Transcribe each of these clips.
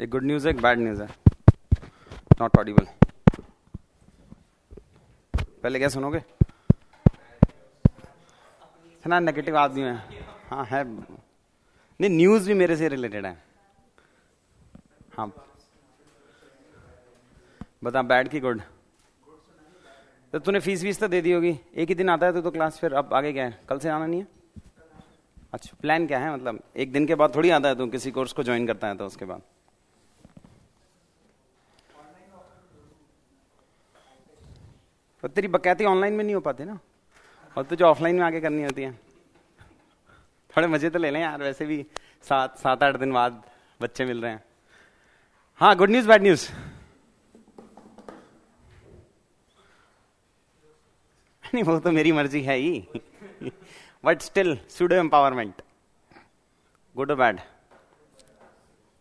एक good news है एक बैड न्यूज़ है। नॉट ऑडिबल पहले क्या सुनोगे? ना नेगेटिव आदमी है। हाँ है। नहीं न्यूज़ भी मेरे से रिलेटेड है। हाँ। बता बैड की गुड तो तूने फ़ीस वीस तो दे दी होगी। एक ही दिन आता है तो, तो क्लास फिर अब आगे क्या है? कल से आना नहीं है? अच्छा प्लान क्या है? मतलब एक दिन के बाद थोड़ी आता है तू किसी कोर्स को ज्वाइन करता है तो उसके बाद। तो तेरी बकैती ऑनलाइन में नहीं हो पाती ना? और तुझे ऑफलाइन में आके करनी होती है। थोड़े मज़े तो ले लें यार, वैसे भी सात सात, आठ दिन बाद बच्चे मिल रहे हैं। हाँ गुड न्यूज़ बैड न्यूज़ नहीं, वो तो मेरी मर्ज़ी है ही। But still pseudo empowerment good और बैड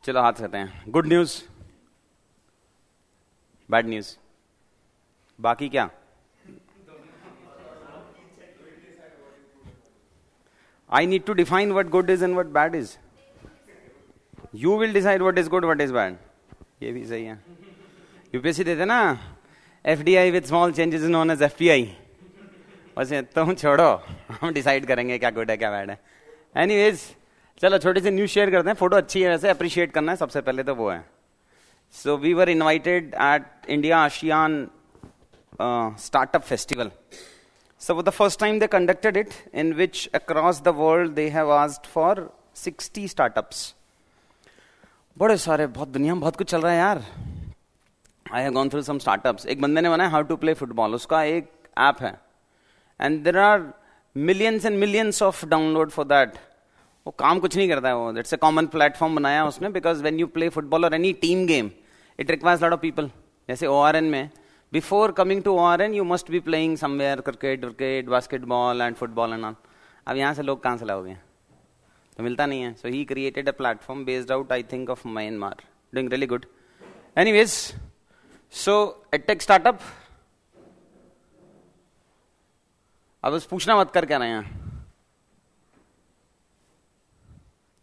चलो, हाथ कहते हैं। गुड न्यूज़ बैड न्यूज़ बाकी क्या? I need to define what good is and what bad is. You will decide what is good, what is bad. ये भी सही है यूपीएससी देते ना F D I with small changes known as F P I बस तुम छोड़ो हम डिसाइड करेंगे क्या गुड है क्या बैड है एनीवेज चलो छोटे से न्यूज़ शेयर करते हैं फ़ोटो अच्छी है वैसे अप्रिशिएट करना है सबसे पहले तो वो है so we were invited at India ASEAN startup festival So for the first time they conducted it, in which across the world they have asked for 60 startups. बड़े सारे बहुत दुनिया में बहुत कुछ चल रहा है यार। I have gone through some startups एक बंदे ने बनाया हाउ टू प्ले फुटबॉल उसका एक ऐप है। And there are millions and millions of download for that वो काम कुछ नहीं करता है वो। दैट्स ए कॉमन प्लेटफॉर्म बनाया उसने because when you play football और any team game it requires lot of people जैसे ओ में before coming to ORN, you must be playing somewhere cricket, cricket, basketball and football and all. अब यहाँ से लोग कहाँ से लाओगे? तो मिलता नहीं है। So he created a platform based out I think of Myanmar doing really good anyways so attack startup अब बस पूछना मत कर क्या रहे हैं?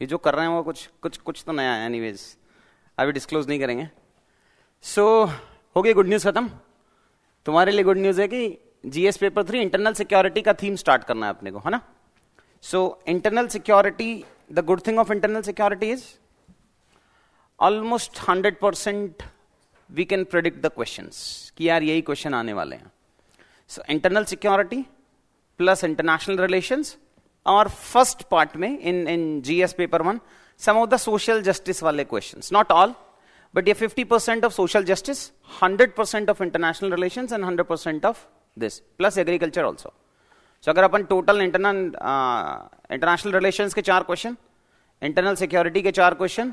ये जो कर रहे हैं वो कुछ कुछ कुछ तो नया है एनीवेज अभी डिस्क्लोज नहीं करेंगे। सो so, हो गई गुड न्यूज़ खत्म। तुम्हारे लिए गुड न्यूज़ है कि GS paper three internal security का थीम स्टार्ट करना है अपने को, है ना? So internal security the good thing of internal security is almost hundred percent we can predict the question कि यार यही क्वेश्चन आने वाले हैं। So internal security plus international relation और फ़र्स्ट पार्ट में in in GS paper one some of the social justice वाले question not all But yeah, 50% of social justice, 100% of international relations, and 100% of this, plus agriculture also. So अगर अपन total internal international relations के चार question internal security के चार question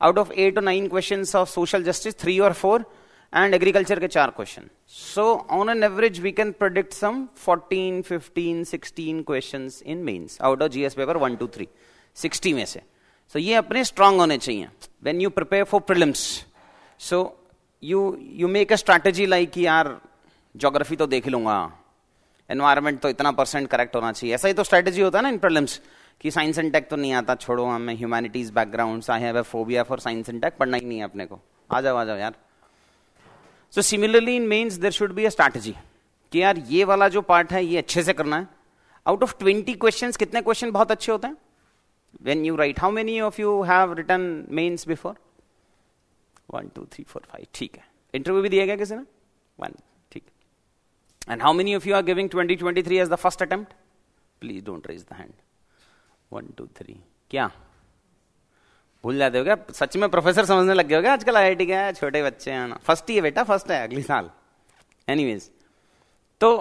out of eight और nine question of social justice three और four and agriculture के चार question so on an average we can predict some 14 15 16 questions in mains out of GS paper one two three 60 में से. सो ये अपने strong होने चाहिए। When you prepare for prelims so you you make a strategy like यार geography तो देख लूँगा। एनवायरमेंट तो इतना परसेंट करेक्ट होना चाहिए। ऐसा ही तो स्ट्रैटेजी होता है ना इन प्रिलिम्स कि साइंस एंड टेक तो नहीं आता, छोड़ो, हमें humanities background I have phobia for science and tech पढ़ना ही नहीं है अपने को। आ जाओ आ जाओ यार। So similarly in mains there should be a strategy कि यार, ये वाला जो पार्ट है, ये अच्छे से करना है। आउट ऑफ़ ट्वेंटी क्वेश्चन कितने क्वेश्चन बहुत अच्छे होते हैं? When you write how many of you have written mains before one two three four five ठीक है इंटरव्यू भी दिया गया किसी ने वन ठीक and how many of you are giving 2023 as the first attempt please don't raise the hand one two three क्या भूल जाते हो क्या सच में प्रोफेसर समझने लग गए हो क्या आजकल आईआईटी का छोटे बच्चे हैं ना फ़र्स्ट ही है बेटा फ़र्स्ट है अगली साल एनीवेज तो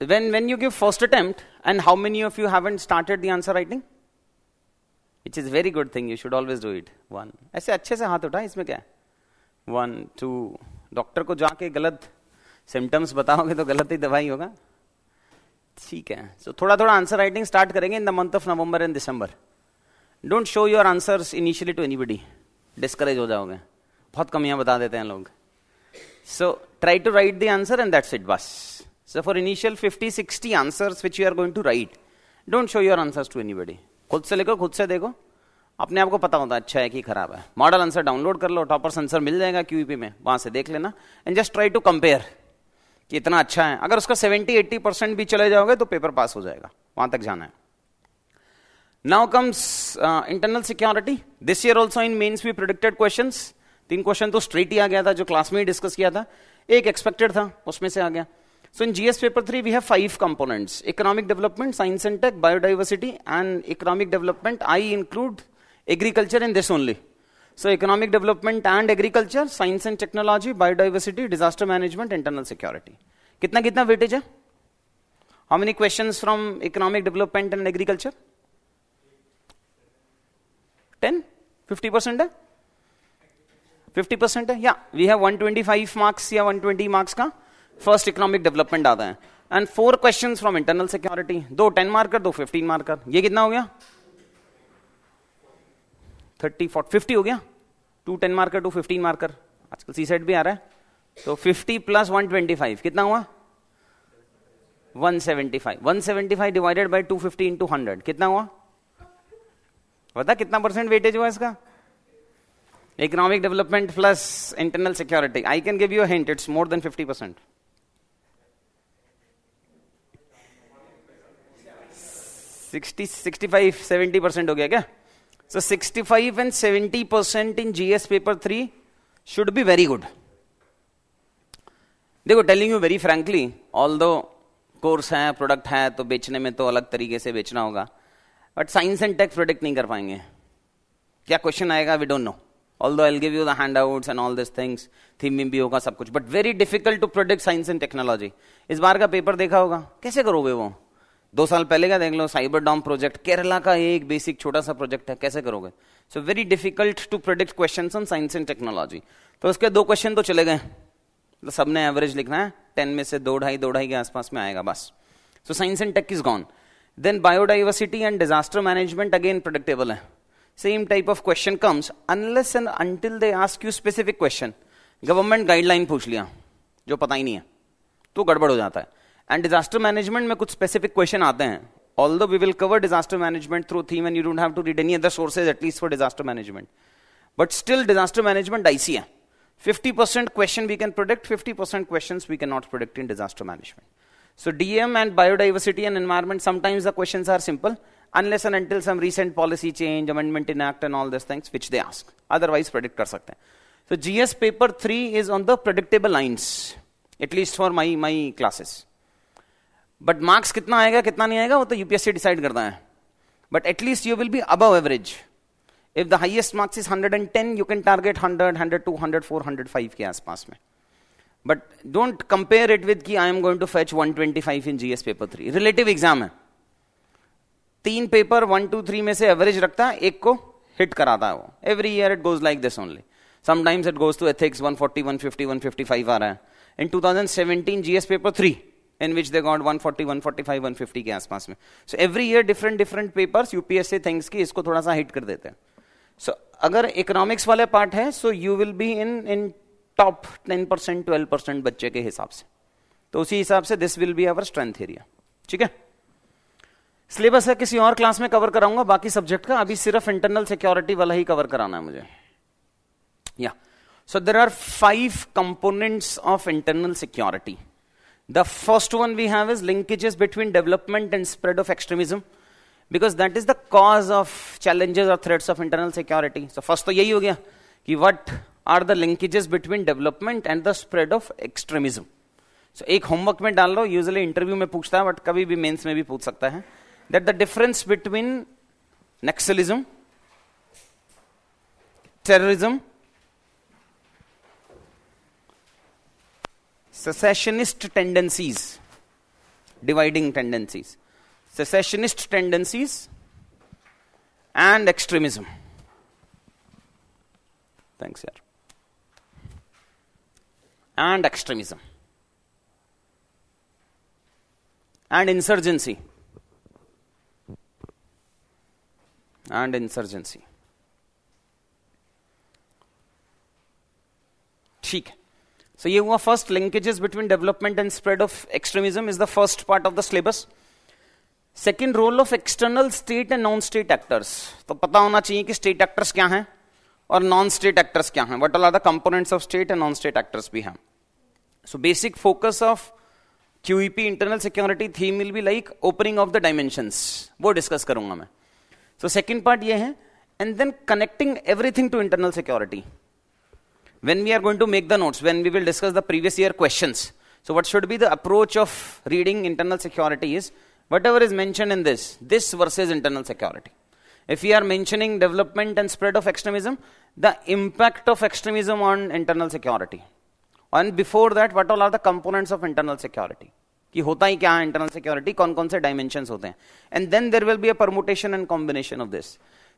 when when you give first attempt and how many of you haven't started the answer writing it is very good thing you should always do it one ऐसे अच्छे से हाथ उठा इसमें क्या वन टू डॉक्टर को जाके गलत सिम्टम्स बताओगे तो गलत ही दवाई होगा। ठीक है। सो so, थोड़ा थोड़ा आंसर राइटिंग स्टार्ट करेंगे in the month of November and December don't show your answers initially to anybody discourage हो जाओगे। बहुत कमियाँ बता देते हैं लोग। So try to write the answer and that's it बस। So for initial 50 60 answers which you are going to write don't show your answers to anybody खुद से लिखो खुद से देखो। अपने आप को पता होता है अच्छा है कि खराब है। मॉडल आंसर डाउनलोड कर लो टॉपर्स आंसर मिल जाएगा क्यूपी में, वहाँ से देख लेना। And just try to compare कि इतना अच्छा है। अगर उसका 70 80 परसेंट भी चले जाओगे तो पेपर पास हो जाएगा। वहाँ तक जाना है। Now comes internal security this year also in mains we predicted question तीन क्वेश्चन तो स्ट्रेट ही आ गया था, जो क्लास में ही डिस्कस किया था। एक एक्सपेक्टेड था, उसमें से आ गया। So in GS paper 3, we have five components. Economic development, science and tech, biodiversity, and economic development. I include agriculture in this only. So economic development and agriculture, science and technology, biodiversity, disaster management, internal security. कितना कितना weightage है? How many questions from economic development and agriculture? 10? 50% है? 50% है? Yeah, we have 125 marks या 120 marks का first economic development आता है। And four question from internal security दो टेन मार्कर दो फिफ्टीन मार्कर ये कितना हो गया? थर्टी फोर्टी फिफ्टी हो गया? Two ten marker two fifteen marker आजकल सी सेट भी आ रहा है। तो fifty plus one twenty five कितना हुआ? One seventy five one seventy five divided by two fifty into hundred कितना हुआ? बता कितना परसेंट वेटेज हुआ इसका? Economic development plus internal security I can give you hint it's more than fifty percent sixty sixty seventy percent हो गया क्या? So sixty five and seventy percent in GS paper three should be very good देखो telling you very frankly although course है product है तो बेचने में तो अलग तरीके से बेचना होगा। But science and tech product नहीं कर पाएँगे। क्या क्वेश्चन आएगा? We don't know although I give you the handout and all this things theme भी होगा, सब कुछ। But very difficult to product science and technology इस बार का पेपर देखा होगा? कैसे करोगे वो? दो साल पहले का देख लो साइबर डॉम प्रोजेक्ट केरला का एक बेसिक छोटा सा प्रोजेक्ट है, कैसे करोगे? So very difficult to predict question on science and technology तो उसके दो क्वेश्चन तो चले गए। तो सबने एवरेज लिखना है टेन में से दो ढाई दो ढाई के आसपास में आएगा, बस। So science and tech is gone then biodiversity and disaster management again predictable है। Same type of question comes unless and until they ask you specific question government guideline पूछ लिया, जो पता ही नहीं है तो गड़बड़ हो जाता है। एंड डिजास्टर मैनेजमेंट में कुछ स्पेसिफिक क्वेश्चन आते हैं. Although we will cover disaster management through theme and you don't have to read any other sources at least for disaster management but still disaster management IC है fifty percent question we can product fifty percent question we can not product in disaster management so DM and biodiversity and environment sometimes the question are simple unless and until some recent policy change amendment in act and all this things which they ask otherwise predict कर सकते हैं. So GS paper three is on the predictable lines at least for my my classes but marks कितना आएगा, कितना नहीं आएगा, वो तो यूपीएससी डिसाइड करता है। But at least you will be above average if the highest marks is 110 you can target 100 102 104 105 के आसपास में। But don't compare it with की I am going to fetch 125 in GS paper three relative exam है। तीन paper one two three में से average रखता है, एक को हिट कराता है वो। Every year it goes like this only sometimes it goes to ethics 140 150 155 आ रहा है। In 2017 GS paper three in which they got 140 145 150 के आसपास में। So every year different different papers UPSC things की इसको थोड़ा सा हिट कर देते हैं। सो so, अगर इकोनॉमिक्स वाले पार्ट है so you will be in in top 10 percent twelve percent बच्चे के हिसाब से। तो उसी हिसाब से this will be our strength area ठीक है? सिलेबस है किसी और क्लास में कवर कराऊँगा बाकी सब्जेक्ट का। अभी सिर्फ़ इंटरनल सिक्योरिटी वाला ही कवर कराना है मुझे। या so there are five components of internal security The first one we have is linkages between development and spread of extremism because that is the cause of challenges or threats of internal security. So first तो यही हो गया कि what are the linkages between development and the spread of extremism. So एक homework में डाल लो usually interview में पूछता है but कभी भी mains में भी पूछ सकता है that the difference between Naxalism, terrorism secessionist tendencies, dividing tendencies, secessionist tendencies, and extremism. Thanks, sir. And extremism. And insurgency. And insurgency. ठीक है So, ये हुआ first linkages between development and spread of extremism is the first part of the syllabus. Second role of external state and non state actors तो पता होना चाहिए कि state actors क्या हैं और नॉन स्टेट एक्टर्स क्या हैं. What are the components of state and non state actors भी हैं so basic focus of QEP internal security theme will be like opening of the dimensions वो डिस्कस करूँगा मैं. सो सेकेंड पार्ट ये है and then connecting everything to internal security when we are going to make the notes, when we will discuss the previous year questions. So, what should be the approach of reading internal security is whatever is mentioned in this, this versus internal security. If we are mentioning development and spread of extremism, the impact of extremism on internal security. And before that, what all are the components of internal security? कि होता ही क्या है internal security कौन कौन से dimension होते हैं and then there will be a permutation and combination of this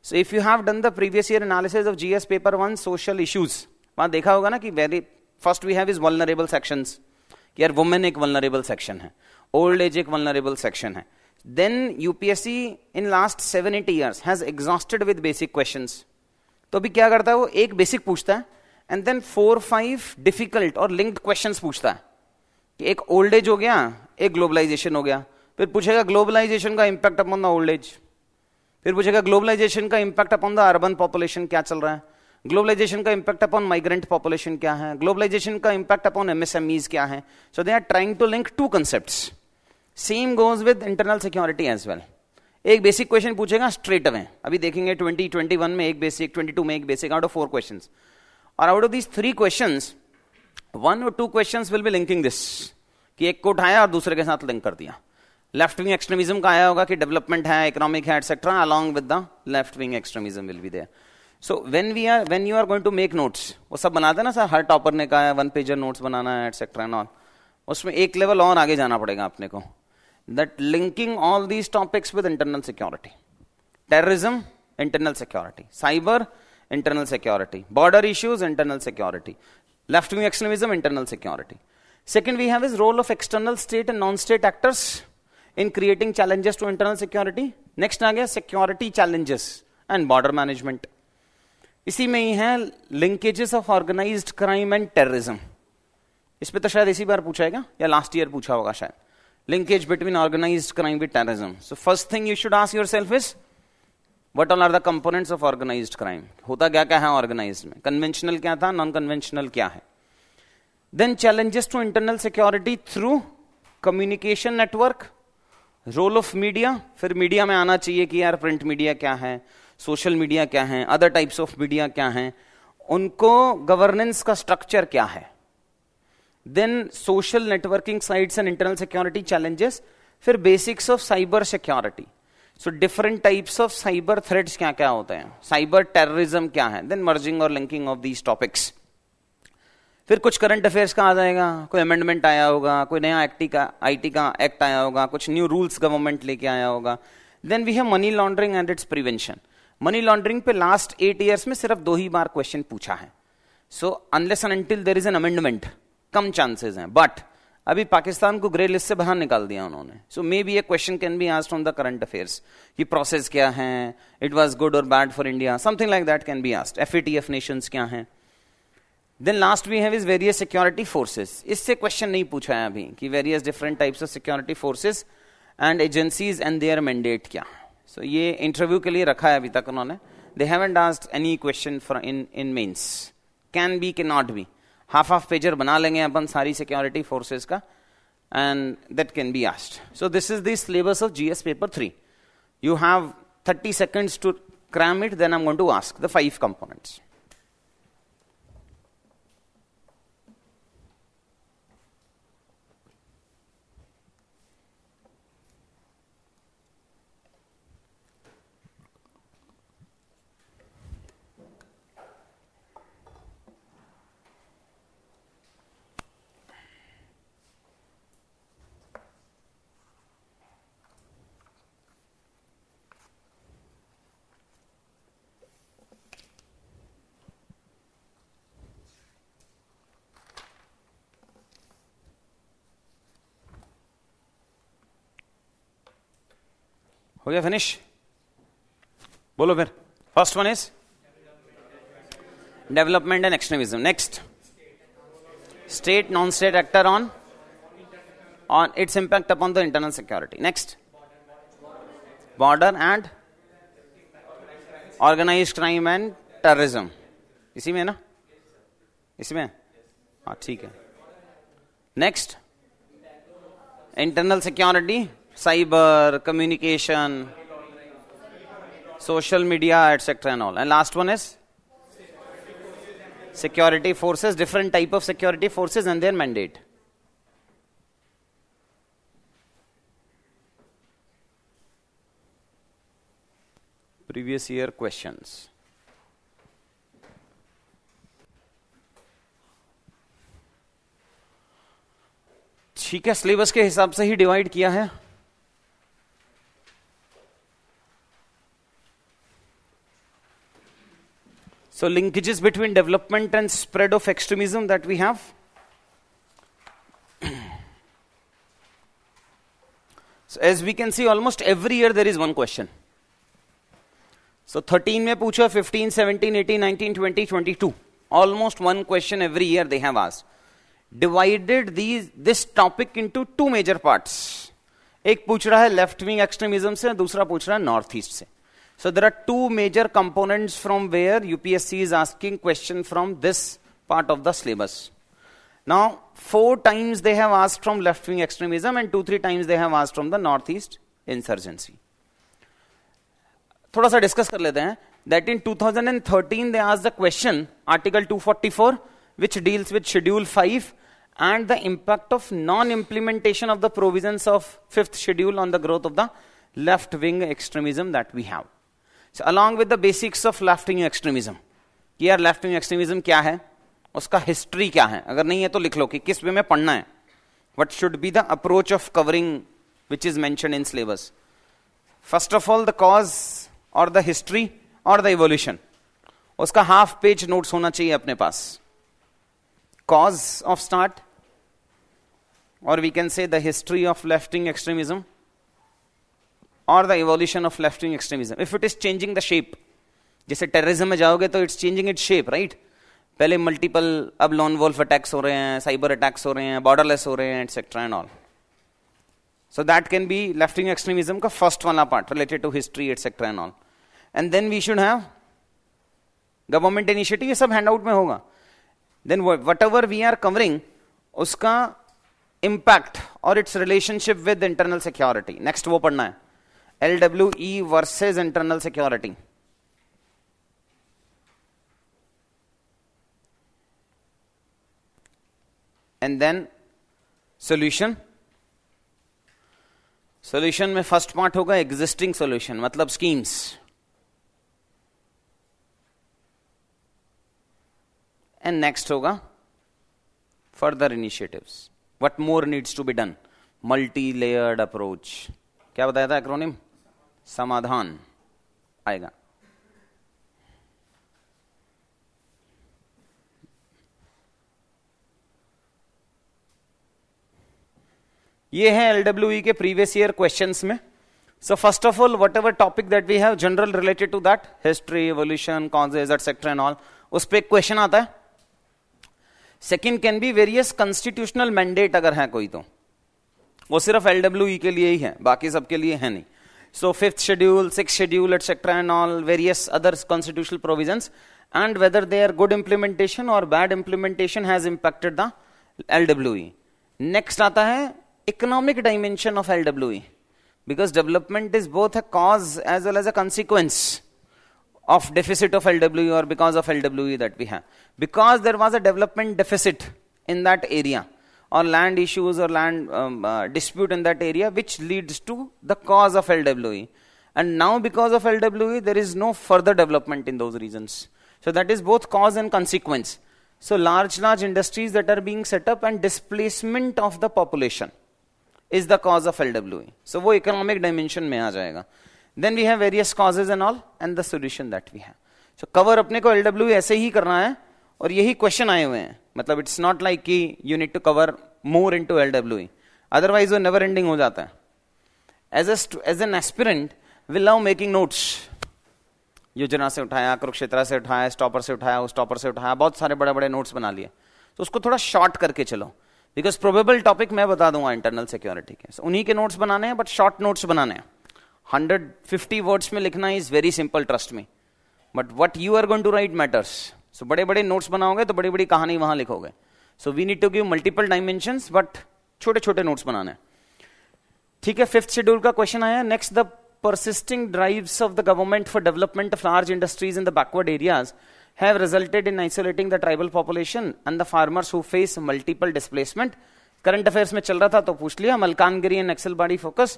so if you have done the previous year analysis of GS paper one social issues वहाँ देखा होगा ना कि very first we have is vulnerable section यार women एक vulnerable section है. Old age एक vulnerable section है. Then UPSC in last seven eight years has exhausted with basic question तो अभी क्या करता है वो? एक बेसिक पूछता है and then four five difficult और लिंक्ड क्वेश्चन पूछता है कि एक ओल्ड एज हो गया, एक ग्लोबलाइजेशन हो गया. फिर पूछेगा ग्लोबलाइजेशन का impact upon the old age फिर पूछेगा ग्लोबलाइजेशन का impact upon the urban population क्या चल रहा है? ग्लोबलाइजेशन का इंपैक्ट अपॉन माइग्रेंट पॉपुलेशन क्या है? ग्लोबलाइजेशन का इंपैक्ट अपॉन एमएसएमईज क्या है? So they are trying to link to concept same goes with internal security as well एक बेसिक क्वेश्चन पूछेगा स्ट्रेट अवे अभी देखेंगे 2021 में एक बेसिक 22 में एक basic out of four questions और out of these three questions one और two questions will be linking this कि एक को उठाया और दूसरे के साथ लिंक कर दिया. लेफ़्ट विंग एक्सट्रीमिज्म का आया होगा कि डेवलपमेंट है इकोनॉमिक है etcetera along with the left wing extremism will be there so when we are when you are going to make notes वो सब बनाते ना सर हर टॉपर ने कहा है वन पेजर नोट्स बनाना है एटसेट्रा एंड ऑल उसमें एक लेवल और आगे जाना पड़ेगा अपने को that linking all these topics with internal security terrorism internal security cyber internal security border issues internal security left wing extremism internal security second we have is role of external state and non state actors in creating challenges to internal security next आ गया security challenges and border management इसी में ही है linkages of organised crime and terrorism इस पे तो शायद इसी बार पूछा है या लास्ट ईयर पूछा होगा शायद। Linkage between organised crime with terrorism so first thing you should ask yourself is what all are the components of organise crime होता क्या क्या है ऑर्गेनाइज्ड में? कन्वेंशनल क्या था? नॉन कन्वेंशनल क्या है? Then challenges to internal security through communication network role of media फिर मीडिया में आना चाहिए कि यार प्रिंट मीडिया क्या है? सोशल मीडिया क्या है अदर टाइप्स ऑफ़ मीडिया क्या है, उनको गवर्नेंस का स्ट्रक्चर क्या है? Then social networking sites and internal security challenges फिर basics of cyber security so different types of cyber threats क्या क्या होते हैं? साइबर टेररिज्म क्या है? देन मर्जिंग और लिंकिंग ऑफ़ दीज टॉपिक्स फिर कुछ करंट अफेयर्स का आ जाएगा, कोई अमेंडमेंट आया होगा, कोई नया एक्टी का आईटी का एक्ट आया होगा, कुछ न्यू रूल्स गवर्नमेंट लेके आया होगा. Then we have money laundering and its prevention money laundering पे लास्ट एट ईयर्स में सिर्फ़ दो ही बार क्वेश्चन पूछा है। So unless and until there is an amendment come chances हैं। बट अभी पाकिस्तान को ग्रे लिस्ट से बाहर निकाल दिया उन्होंने। So may be a question can be asked on the current affairs कि प्रोसेस क्या है? इट वॉज़ गुड और bad for India something like that can be asked F F nations क्या है? Then last we have is various security forces इससे question नहीं पूछा है अभी कि various different types of security forces and agencies and their mandate क्या सो ये इंटरव्यू के लिए रखा है अभी तक उन्होंने। They haven't asked any question for in in means can be के not be half half pager बना लेंगे अपन सारी सिक्योरिटी फोर्सेज का and that can be asked so this is the syllabus of GS paper three you have thirty seconds to cram it, then i'm going to ask the five components. हो गया finish बोलो फिर। First one is development and extremism next state non state actor on on its impact upon the internal security. Next, border and organise crime and terrorism इसी में ना? इसमें हाँ? ठीक है। Next internal security cyber, communication, social media etcetera and all and last one is security forces different type of security forces and their mandate previous year question ठीक है syllabus के हिसाब से ही डिवाइड किया है। So, linkages between development and spread of extremism that we have. so, as we can see, almost every year there is one question. So, 13 mein pucha, 15, 17, 18, 19, 20, 22. Almost one question every year they have asked. Divided these this topic into two major parts. एक पूछ रहा है left wing extremism से दूसरा पूछ रहा है north east से so there are two major components from where UPSC is asking question from this part of the syllabus. Now, four times they have asked from left wing extremism and two, three times they have asked from the northeast insurgency. थोड़ा सा discuss कर लेते हैं that in 2013 they asked the question article 244 which deals with schedule 5 and the impact of non implementation of the provisions of fifth schedule on the growth of the left wing extremism that we have So, along with the basics of left wing यार left wing extremism क्या है? उसका history क्या है? अगर नहीं है तो लिख लो कि किस वे में पढ़ना है। What should be the approach of covering which is mention in syllabus first of all the cause और द हिस्ट्री और द इवोल्यूशन उसका हाफ़ पेज नोट्स होना चाहिए अपने पास। कॉज ऑफ़ स्टार्ट और we can say the history of left wing extremism और the evolution of left wing extremism if it is changing the shape जैसे terrorism में जाओगे तो it's changing it shape right पहले मल्टीपल अब lone wolf attacks हो रहे हैं साइबर अटैक्स हो रहे हैं बॉर्डरलेस हो रहे हैं etcetera and all so that can be left wing extremism का फ़र्स्ट वाला part related to history etcetera and all and then we should have government initiative ये सब हैंडआउट में होगा. Then whatever we are covering उसका impact और its relationship with internal security next वो पढ़ना है. LWE versus internal security. And then solution. Solution में फ़र्स्ट पार्ट होगा एग्जिस्टिंग सोल्यूशन मतलब स्कीम्स एंड नेक्स्ट होगा further initiatives what more needs to be done multi layered approach क्या बताया था एक्रोनिम समाधान आएगा। ये है एलडब्ल्यू के प्रीवियस ईयर क्वेश्चंस में। So first of all whatever topic that we have general related to that history evolution causes etcetera and all उस पर एक क्वेश्चन आता है। Second can be various constitutional mandate अगर है कोई तो। वो सिर्फ़ एलडब्ल्यू के लिए ही है, बाकी सबके लिए है नहीं। So fifth schedule, sixth schedule, etc. and all various other constitutional provisions and whether they are good implementation or bad implementation has impacted the LWE. Next आता है economic dimension of LWE because development is both a cause as well as a consequence of deficit of LWE or because of LWE that we have. Because there was a development deficit in that area or land issues or land um, uh, dispute in that area which leads to the cause of LWE. And now because of LWE, there is no further development in those regions. So that is both cause and consequence. So large, large industries that are being set up and displacement of the population is the cause of LWE. So वो economic dimension में आ जाएगा. Then we have various causes and all and the solution that we have. So cover अपने को LWE ऐसे ही करना है और यही क्वेश्चन आए हुए हैं। मतलब इट्स नॉट लाइक कि you need to cover more in to L W otherwise वो नेवर एंडिंग हो जाता है। As as an aspirant will love making notes योजना से उठाया कुरुक्षेत्र से उठाया स्टॉपर से उठाया उस टॉपर से उठाया बहुत सारे बड़े बड़े नोट्स बना लिए। तो उसको थोड़ा शॉर्ट करके चलो। बिकॉज़ प्रोबेबल टॉपिक मैं बता दूँगा इंटरनल सिक्योरिटी के। So, उन्हीं के नोट्स बनाने हैं बट शॉर्ट नोट्स बनाने हैं। 150 वर्ड्स में लिखना इज़ वेरी सिंपल ट्रस्ट में but what you are going to write matters so बड़े बड़े नोट्स बनाओगे तो बड़ी बड़ी कहानी वहाँ लिखोगे। So we need to give multiple dimension but छोटे छोटे नोट्स बनाने। ठीक है फिफ्थ शेड्यूल का क्वेश्चन आया। Next the persisting drives of the government for development of large industries in the backward areas have resulted in isolating the tribal population and the farmers who face multiple displacement current affairs में चल रहा था तो पूछ लिया। Malkangiri and Naxal focus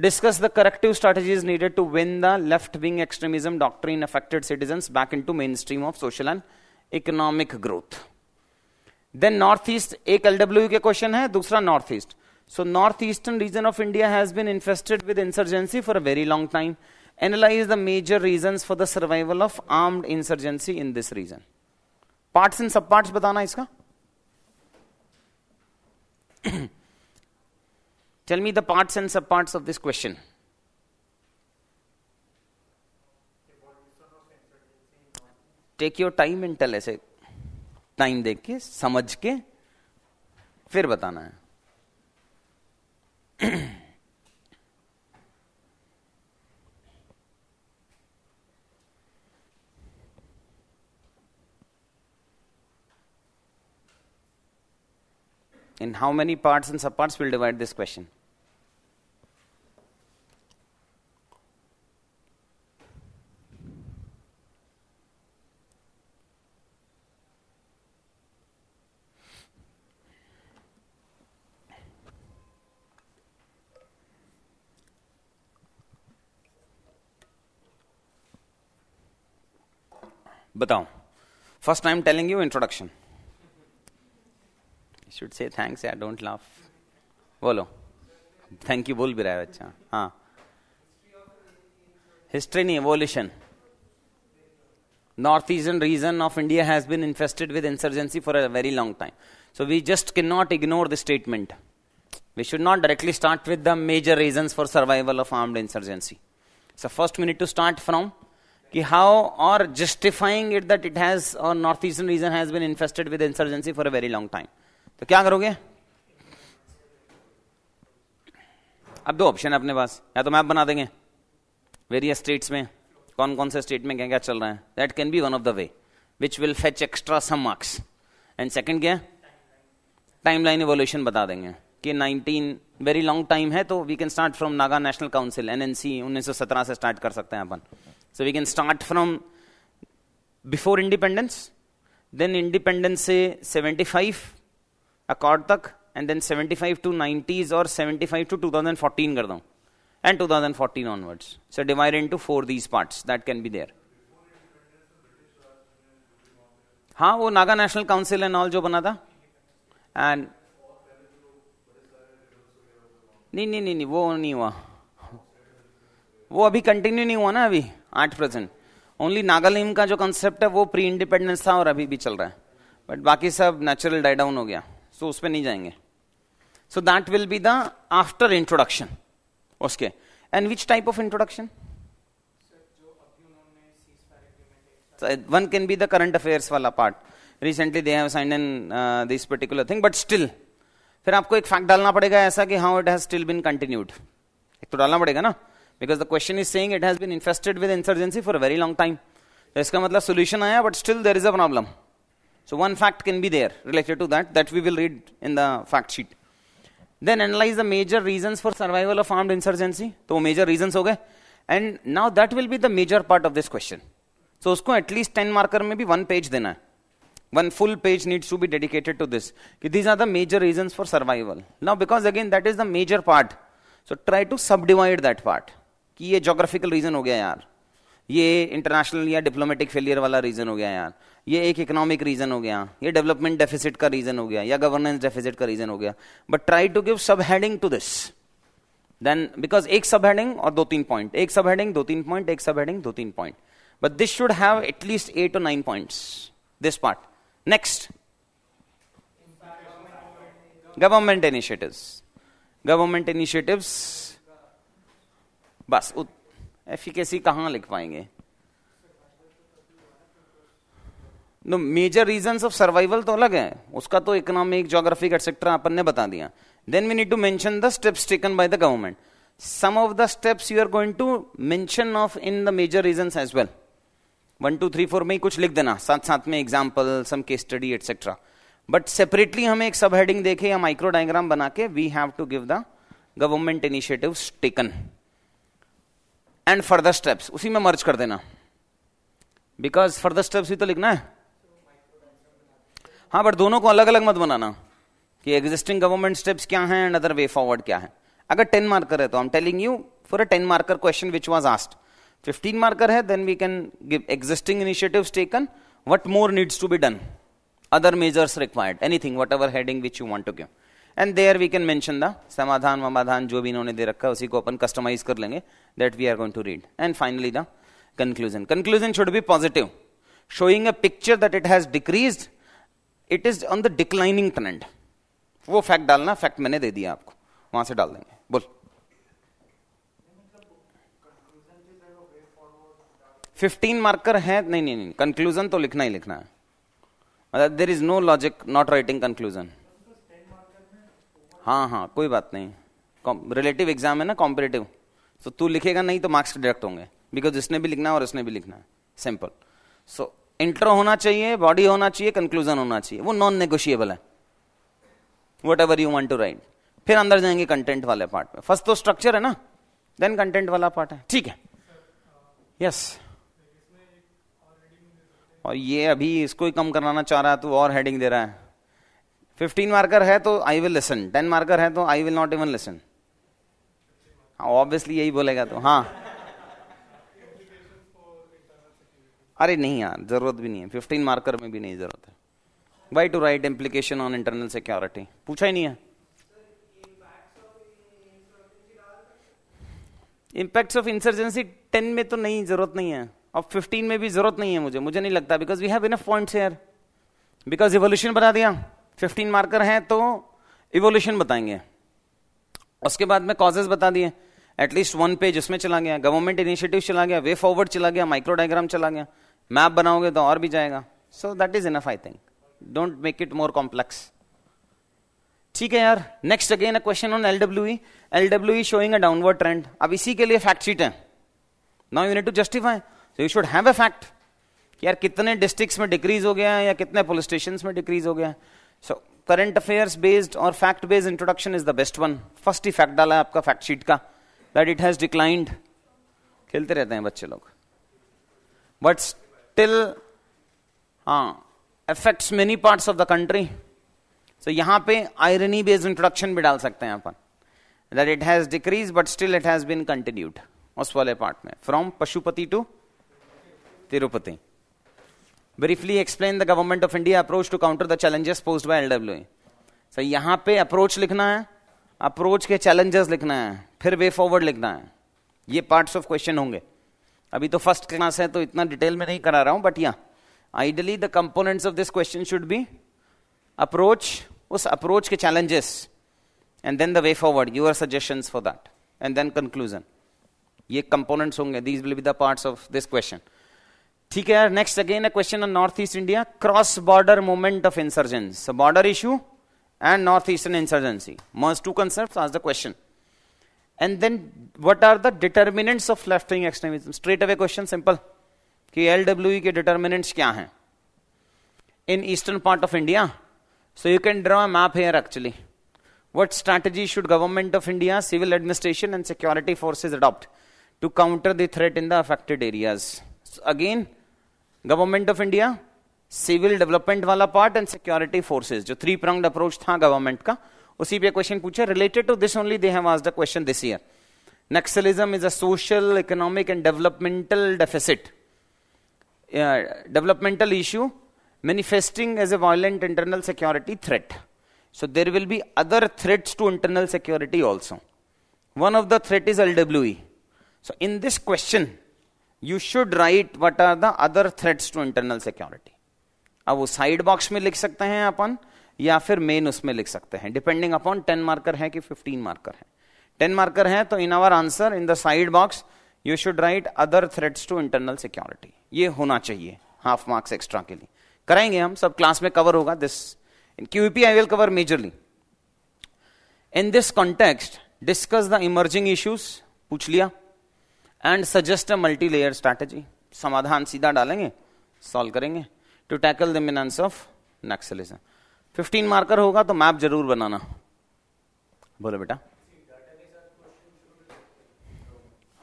discuss the corrective strategies needed to win the left wing extremism doctrine affected citizens back into mainstream of social and economic growth then northeast एक LW के question है दूसरा north east so northeastern region of India has been infested with insurgency for a very long time. Analyze the major reasons for the survival of armed insurgency in this region. Parts and subparts बताना इसका. Tell me the parts and subparts of this question. Take your time and tell ऐसे time देख के समझ के फिर बताना है in how many parts and subparts we'll divide this question बताओ first time telling you introduction should say thanks यार डोंट लाफ बोलो थैंक यू बोल भी रहा है बच्चा हाँ हिस्ट्री नहीं evolution north eastern region of India has been infested with insurgency for a very long time. So we just cannot ignore the statement. We should not directly start with the major reasons for survival of armed insurgency. So first we need to start from कि how और justifying it that it has और north eastern region has been infested with insurgency for a very long time तो क्या करोगे? अब दो option है अपने पास। या तो मैप बना देंगे। वेरियस स्टेट्स में। कौन कौन से स्टेट में क्या क्या चल रहा है। That can be one of the way which will fetch extra some marks and second क्या? टाइम लाइन एवोल्यूशन बता देंगे कि 19 वेरी लॉन्ग टाइम है तो we can start from Naga national council NNC 1917 से स्टार्ट कर सकते हैं अपन। So we can start from before independence, then independence say 75 accord tak, and then 75 to 90s or 75 to 2014 kar and 2014 onwards. So divide into four these parts that can be there. हाँ वो Naga national council and all जो बना था and नहीं नहीं नहीं नहीं वो नहीं हुआ वो अभी कंटिन्यू नहीं हुआ ना अभी आठ परसेंट ओनली नागालिम का जो कंसेप्ट है, वो प्री इंडिपेंडेंस था और अभी भी चल रहा है। बट बाकी सब नेचुरल डाई डाउन हो गया। सो so उस पर नहीं जाएँगे। So that will be the after introduction उसके। And which type of introduction one can be the current affairs वाला part recently they have signed in this particular thing but still फिर आपको एक fact डालना पड़ेगा ऐसा कि how it has still been continued एक तो डालना पड़ेगा ना? Because the question is saying it has been infested with insurgency for a very long time. तो इसका मतलब solution आया but still there is a problem. So one fact can be there related to that that we will read in the fact sheet. Then analyze the major reasons for survival of armed insurgency. तो major reasons हो गए and now that will be the major part of this question. So उसको at least 10 marker में भी one page देना है. One full page needs to be dedicated to this. These are the major reasons for survival. Now because again that is the major part. So try to subdivide that part. कि ये geographical region हो गया यार। ये international या diplomatic failure वाला region हो गया यार। ये एक इकोनॉमिक रीजन हो गया। ये डेवलपमेंट डेफिसिट का रीजन हो गया, या गवर्नेंस डेफिसिट का रीजन हो गया। But try to give sub heading to this then because एक सब हेडिंग और दो तीन पॉइंट एक सब हेडिंग दो तीन पॉइंट एक सब हेडिंग दो तीन point but this should have at least eight to nine point this part next government initiatives government initiatives बस एफिकेसी कहाँ लिख पाएँगे? No major reason of survival तो अलग है। उसका तो इकोनॉमिक जोग्राफिक एटसेट्रा अपन ने बता दिया। Then we need to mention the steps taken by the government some of the steps you are going to mention of in the major reasons as well. One two three four में ही कुछ लिख देना। साथ साथ में example some case study etcetera but separately हमें एक सब हेडिंग देखे या माइक्रो डायग्राम बना के we have to give the government initiative taken and further steps उसी में मर्ज कर देना। बिकॉज़ फर्दर स्टेप्स भी तो लिखना है। हाँ बट दोनों को अलग अलग मत बनाना कि एग्जिस्टिंग गवर्नमेंट स्टेप्स क्या हैं एंड अदर वे फॉरवर्ड क्या है। अगर टेन मार्कर है तो I am telling you for a ten marker question which was asked fifteen marker है then we can give existing initiative taken what more needs to be done other measures required anything whatever heading which you want to give and there we can mention the समाधान वमाधान जो भी इन्होंने दे रखा है उसी को अपन कस्टमाइज कर लेंगे that we are going to read and finally the conclusion conclusion should be positive showing a picture that it has decreased, it is on the declining trend. वो फैक्ट डालना फैक्ट मैंने दे दिया आपको वहाँ से डाल देंगे बोल फिफ्टीन मार्कर है नहीं नहीं नहीं कंक्लूजन तो लिखना ही लिखना है मतलब there is no logic not writing conclusion हाँ हाँ कोई बात नहीं। रिलेटिव एग्ज़ाम है ना कॉम्पिटेटिव तो तू लिखेगा नहीं तो मार्क्स डिडक्ट होंगे। बिकॉज़ इसने भी लिखना है और उसने भी लिखना है। सिंपल सो इंट्रो होना चाहिए बॉडी होना चाहिए कंक्लूजन होना चाहिए। वो नॉन नेगोशिएबल है। Whatever you want to write फिर अंदर जाएँगे कंटेंट वाले पार्ट में। फ़र्स्ट तो स्ट्रक्चर है ना। देन कंटेंट वाला पार्ट है। ठीक है। Yes yes. और ये अभी इसको ही कम कराना चाह रहा है तो और हेडिंग दे रहा है। फिफ्टीन मार्कर है तो I will listen ten marker है तो I will not even listen obviously यही बोलेगा तो हाँ। अरे नहीं यार, ज़रूरत भी नहीं है। फिफ्टीन मार्कर में भी नहीं ज़रूरत है। Why to write implication on internal security पूछा ही नहीं है। इंपैक्ट्स ऑफ़ इंसर्जेंसी टेन में तो नहीं, ज़रूरत नहीं है। और फिफ्टीन में भी ज़रूरत नहीं है मुझे। मुझे नहीं लगता because we have enough points here because evolution बना दिया। फिफ्टीन मार्कर है तो इवोल्यूशन बताएँगे। उसके बाद में कॉजेज बता दिए। एटलीस्ट वन पेज उसमें चला गया गवर्नमेंट इनिशिएटिव चला गया वे फॉरवर्ड चला गया माइक्रो डायग्राम चला गया। मैप बनाओगे तो और भी जाएगा। So that is enough I think don't make it more complex ठीक है यार next again a question on LW LW showing a downward trend अब इसी के लिए फैक्ट शीट है। Now you need to justify so you should have a fact यार, कितने डिस्ट्रिक्ट्स में डिक्रीज हो गया है या कितने पुलिस स्टेशन में डिक्रीज हो गया सो करंट अफेयर्स बेस्ड और fact based introduction is the best one first he fact डाला है आपका फैक्ट शीट का। दैट इट हैज़ डिक्लाइंड खेलते रहते हैं बच्चे लोग। बट स्टिल हाँ affects many parts of the country so यहाँ पे आयरनी बेस्ड इंट्रोडक्शन भी डाल सकते हैं अपन। That it has decrease but still it has been continued उस वाले पार्ट में। From Pashupati to Tirupati briefly explain the government of India approach to counter the challenges posed by LW so यहाँ पे approach लिखना है approach के challenges लिखना है, फिर वे फॉरवर्ड लिखना है। ये पार्ट्स ऑफ़ क्वेश्चन होंगे। अभी तो फ़र्स्ट क्लास है तो इतना डिटेल में नहीं करा रहा हूँ बट या ideally the components of this question should be approach उस अप्रोच के challenges and then the way forward your suggestion for that and then conclusion ये कंपोनेंट्स होंगे these will be the parts of this question ठीक है next again a question on north east India cross border movement of insurgence border issue and northeastern insurgency. Merge two concepts, ask the question. And then, what are the determinants of left wing extremism? Straight away question, simple. कि LWE के determinants क्या हैं? In eastern part of India, so you can draw a map here actually. What strategy should government of India, civil administration and security forces adopt to counter the threat in the affected areas? So again, government of India, civil development वाला part and security forces जो three pronged approach था government का उसी पे question पूछे related to this only they have asked the question this year Naxalism is a social economic and developmental deficit developmental issue manifesting as a violent internal security threat. So there will be other threats to internal security also. One of the threat is LWE. So in this question, you should write what are the other threats to internal security. अब वो side box में लिख सकते हैं अपन, या फिर main उसमें लिख सकते हैं। डिपेंडिंग अपॉन टेन मार्कर है कि फिफ्टीन मार्कर है। टेन मार्कर है तो in our answer in the side box you should write other threats to internal security ये होना चाहिए हाफ़ मार्क्स एक्स्ट्रा के लिए। कराएँगे हम, सब क्लास में कवर होगा this in QP I will cover majorly in this context discuss the emerging issues पूछ लिया। And suggest a multi layer strategy समाधान सीधा डालेंगे सॉल्व करेंगे to tackle the menace of Naxalism 15 marker होगा तो मैप ज़रूर बनाना। बोलो बेटा।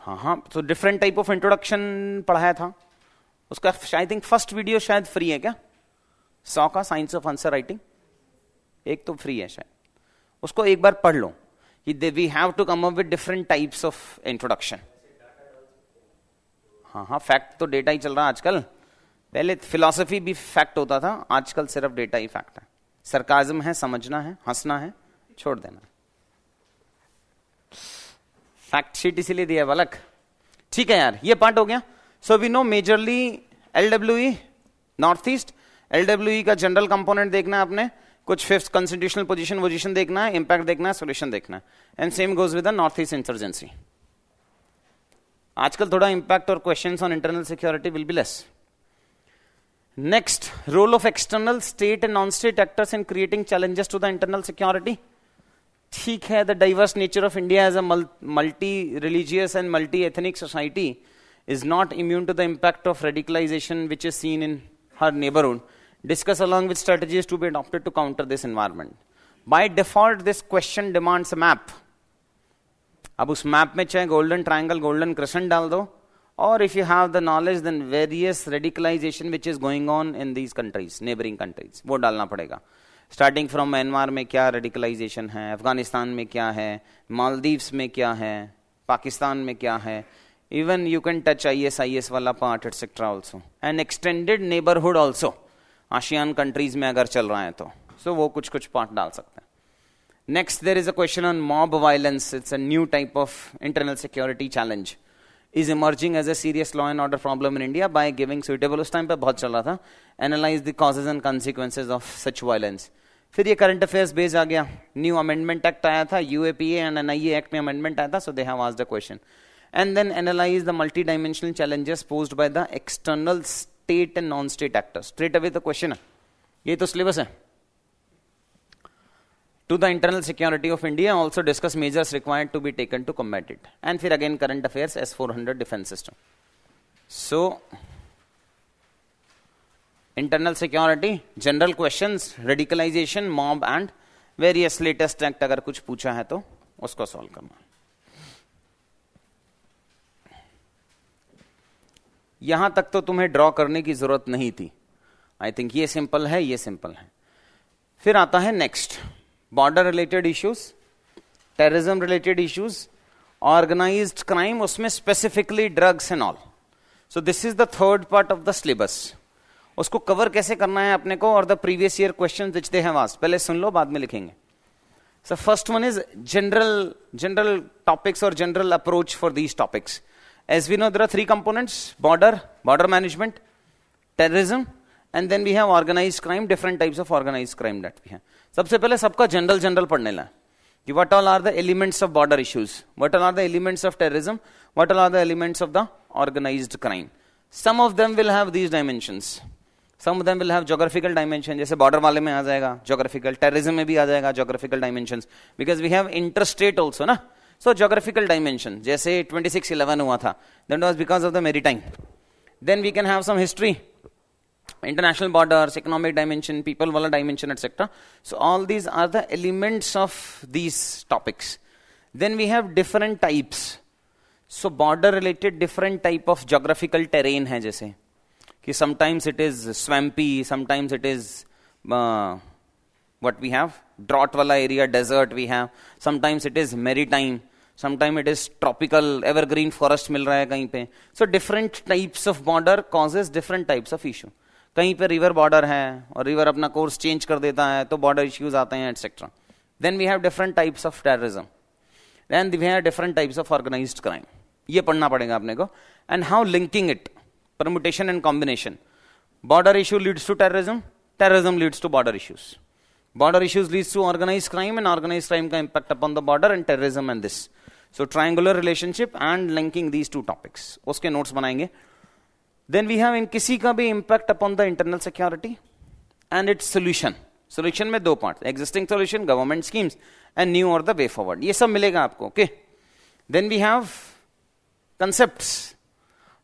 हाँ हाँ तो डिफरेंट टाइप ऑफ़ इंट्रोडक्शन पढ़ाया था। उसका आई थिंक फ़र्स्ट वीडियो शायद फ्री है क्या? सौ का साइंस ऑफ़ आंसर राइटिंग एक तो फ्री है शायद। उसको एक बार पढ़ लो। कि we have to come up with different types of introduction हाँ हाँ फैक्ट तो डेटा ही चल रहा है आजकल। पहले फिलॉसफी भी फैक्ट होता था, आजकल सिर्फ़ डेटा ही फैक्ट है। सरकाजम है, समझना है, हंसना है, छोड़ देना। फैक्ट शीट इसीलिए दिया बालक। ठीक है यार, ये पार्ट हो गया। So we know majorly L W north east L W का जनरल कंपोनेंट देखना है आपने। कुछ फिफ्थ कॉन्स्टिट्यूशनल पोजीशन पोजीशन देखना है इंपैक्ट देखना है सोल्यूशन देखना है। And same goes with north east insurgency आजकल थोड़ा इंपैक्ट और question on internal security will be less next role of external state and non state actors in creating challenges to the internal security ठीक है the diverse nature of India as a multi religious and multi ethnic society is not immune to the impact of radicalization which is seen in her neighborhood. Discuss along with strategies to be adopted to counter this environment. By default, this question demands a map. अब उस map में चाहे golden triangle golden crescent डाल दो। और if you have the knowledge then various radicalisation which is going on in these countries neighbouring countries वो डालना पड़ेगा। स्टार्टिंग फ्रॉम म्यांमार में क्या रेडिकलाइजेशन है? अफ़गानिस्तान में क्या है? मालदीव्स में क्या है? पाकिस्तान में क्या है? Even you can touch I S I S वाला part etcetera also and extended neighbourhood also ASEAN countries में अगर चल रहा है तो। सो so, वो कुछ कुछ पार्ट डाल सकते Next, there is a question on mob violence. It's a new type of internal security challenge. Is emerging as a serious law and order problem in India by giving suitable उस time पे बहुत चल रहा था analyse the causes and consequences of such violence फिर ये current affairs base आ गया new amendment act आया था यूएपीए एंड एनआईए एक्ट में अमेंडमेंट आया था so they have asked the question and then analyze the multi-dimensional challenges posed by the external state and non-state actors. Straight away the question है ये तो syllabus है To the internal security of India, also discuss measures required to be taken to combat it. And फिर again current affairs S400 defense system. So, internal security, general questions, radicalization, mob and various latest act अगर कुछ पूछा है तो उसको solve करना यहाँ तक तो तुम्हें ड्रॉ करने की ज़रूरत नहीं थी आई थिंक ये सिंपल है ये सिंपल है फिर आता है next border related issues terrorism related issues organised crime उसमें specifically drugs and all so this is the third part of the syllabus उसको कवर कैसे करना है अपने को और the previous year question which they have asked पहले सुन लो, बाद में लिखेंगे. So first one is general general topics और general approach for these topics as we know there three components border border management terrorism and then we have organise crime different types of organise crime that we have सबसे पहले सबका general general पढ़ने ला कि what all are the elements of border issues what all are the elements of terrorism what all are the elements of the organised crime some of them will have these dimensions some of them will have geographical dimension जैसे border वाले में आ जाएगा geographical terrorism में भी आ जाएगा geographical dimension because we have interstate also ना? सो जोग्राफिकल डायमेंशन जैसे ट्वेंटी सिक्स इलेवन हुआ था. That was because of the maritime then we can have some history international borders, economic dimension, people wala dimension, etc. So all these are the elements of these topics. Then we have different types. So border related different type of geographical terrain hai jaise. कि sometimes it is swampy, sometimes it is uh, what we have drought wala area, desert we have. Sometimes it is maritime. Sometimes it is tropical, evergreen forest मिल रहा है कहीं पे. So different types of border causes different types of issue. कहीं पे river border है और river अपना कोर्स चेंज कर देता है तो बॉर्डर इश्यूज़ आते हैं etcetera then we have different types of terrorism then we have different types of organised crime ये पढ़ना पड़ेगा अपने को. And how linking it permutation and combination border issue leads to terrorism terrorism leads to border issues border issues leads to organise crime and organise crime का impact upon the border and terrorism and this so triangular relationship and linking these two topics उसके notes बनाएँगे. then we have in किसी का भी impact upon the internal security and its solution. Solution में दो parts, existing solution, government schemes, and new और the way forward ये सब मिलेगा आपको okay then we have concepts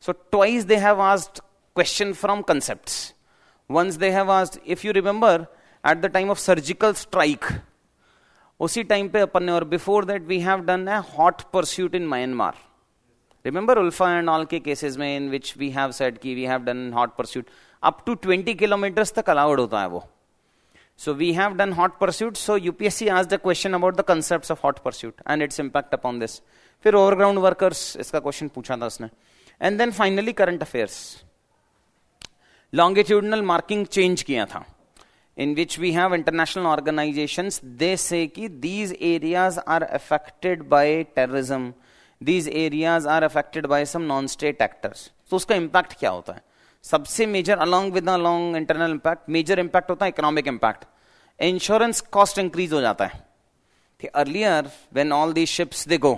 so twice they have asked question from concepts once they have asked if you remember at the time of surgical strike उसी time पे अपन ने और before that we have done a hot pursuit in Myanmar remember ULFA and all के cases में in which we have said की we have done hot pursuit up to twenty kilometre तक allowed होता है वो। So we have done hot pursuit so UPSC आज the question about the concept of hot pursuit and its impact upon this फिर overground workers इसका question पूछा था उसने। And then finally current affairs longitudinal marking change किया था in which we have international organisation they say these areas are affected by terrorism these areas are affected by some non state actors तो उसका impact क्या होता है सबसे major along with along internal impact major impact होता है economic impact insurance cost increase हो जाता है earlier when all the ships they go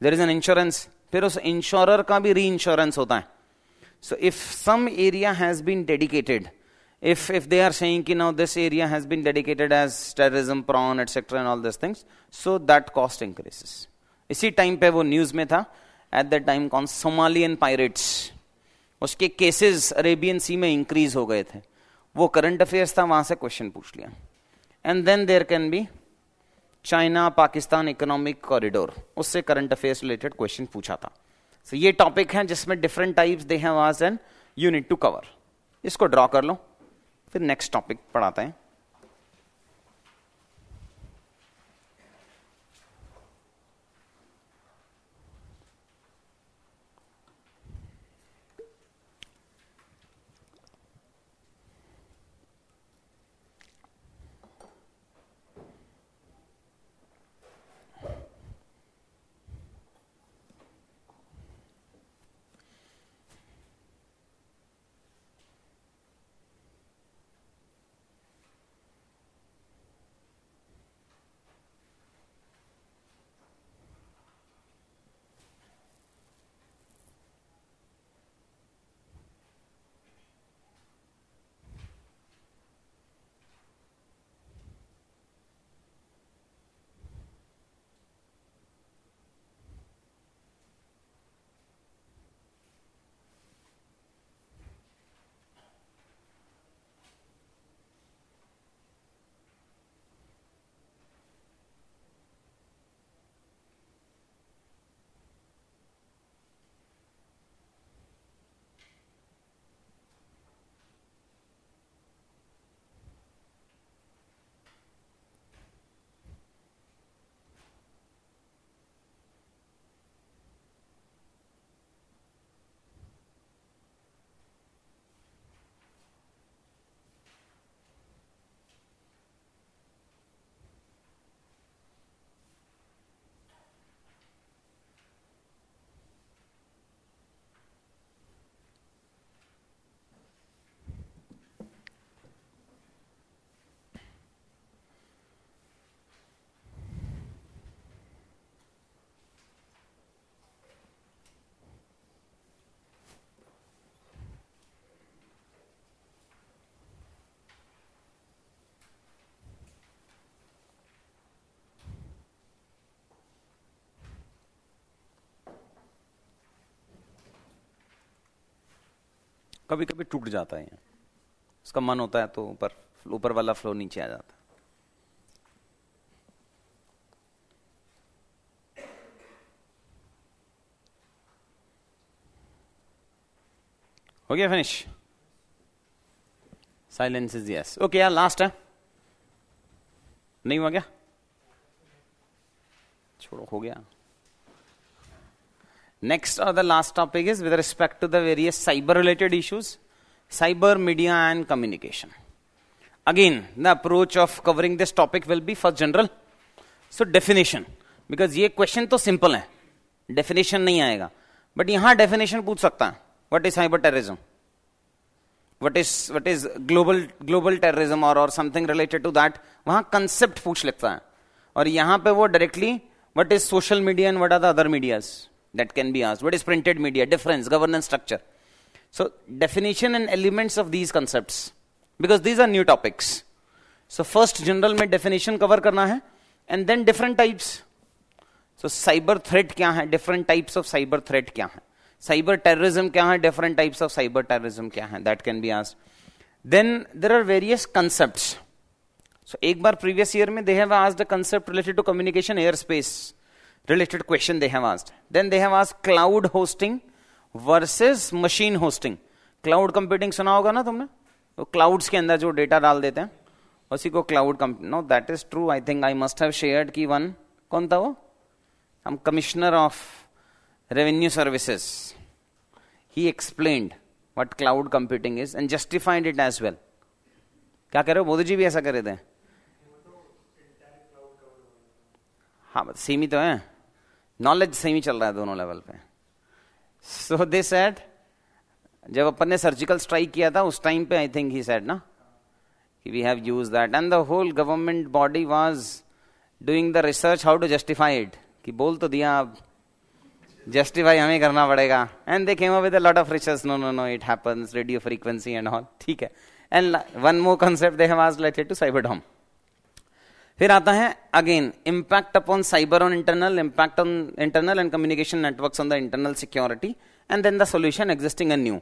there is an insurance फिर उस इंश्योरर का भी री इंश्योरेंस होता है so if some area has been dedicated if if they are saying you know this area has been dedicated as terrorism prawn etc and all these things so that cost increases इसी time पे वो news में था at the time कौन? Somalian pirates उसके cases Arabian सी में increase हो गए थे। वो करंट अफेयर्स था, वहाँ से क्वेश्चन पूछ लिया। And then there can be China Pakistan economic corridor उससे करंट अफेयर्स रिलेटेड क्वेश्चन पूछा था। So ये टॉपिक है जिसमें डिफरेंट टाइप्स दे हैव आज and you need to cover इसको ड्रॉ कर लो। फिर नेक्स्ट टॉपिक पढ़ाते हैं। कभी कभी टूट जाता है। उसका मन होता है तो ऊपर ऊपर वाला फ्लो नीचे आ जाता है। हो गया finish silence is yes okay यार लास्ट है। नहीं हुआ क्या? छोड़ो, हो गया। Next or the last topic is with respect to the various cyber related issues, cyber media and communication. Again, the approach of covering this topic will be first general. So definition, because ये question तो simple है, definition नहीं आएगा, but यहाँ definition पूछ सकता है. What is cyber terrorism? What is what is global global terrorism or or something related to that? वहाँ concept पूछ लेता है. और यहाँ पे वो directly what is social media and what are the other medias? that can be asked. What is printed media? Difference, governance structure. So, definition and elements of these concepts. Because these are new topics. So, first general में definition cover करना है and then different types so cyber threat क्या है different types of cyber threat क्या है cyber terrorism क्या है different types of cyber terrorism क्या है that can be asked then there are various concept so एक बार प्रीवियस ईयर में they have asked the concept related to communication air space Related question they have asked. Then they have asked cloud hosting versus machine hosting. Cloud computing सुना होगा ना तुमने? तो clouds के अंदर जो डेटा डाल देते हैं, उसी को cloud no that is true I think I must have shared की वन कौन था वो? हम commissioner of revenue services he explained what cloud computing is and justified it as well क्या कह रहे हो? मोदी जी भी ऐसा कर रहे थे? हाँ सेम ही तो है। नॉलेज सेम ही चल रहा है दोनों लेवल पे। सो दे सेड जब अपन ने सर्जिकल स्ट्राइक किया था, उस टाइम पे आई थिंक ही सेड ना, कि we have use that and the whole government body was doing the research how to justify it कि बोल तो दिया अब जस्टिफाई हमें करना पड़ेगा। And they came with lot of research no no no it happens radio frequency and all ठीक है। And one more concept they have asked related to cyberdom फिर आता है again impact upon cyber on internal impact on internal and communication network on the internal security and then the solution existing and new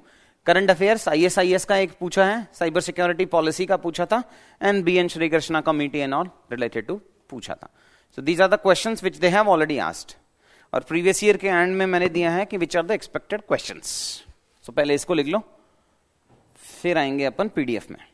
current affairs ISIS का एक पूछा है cyber security policy का पूछा था and B N Srikrishna committee and all related to पूछा था. So these are the question which they have already asked और प्रीवियस ईयर के एंड में मैंने दिया है कि which are the expected question so पहले इसको लिख लो, फिर आएँगे अपन पीडीएफ में.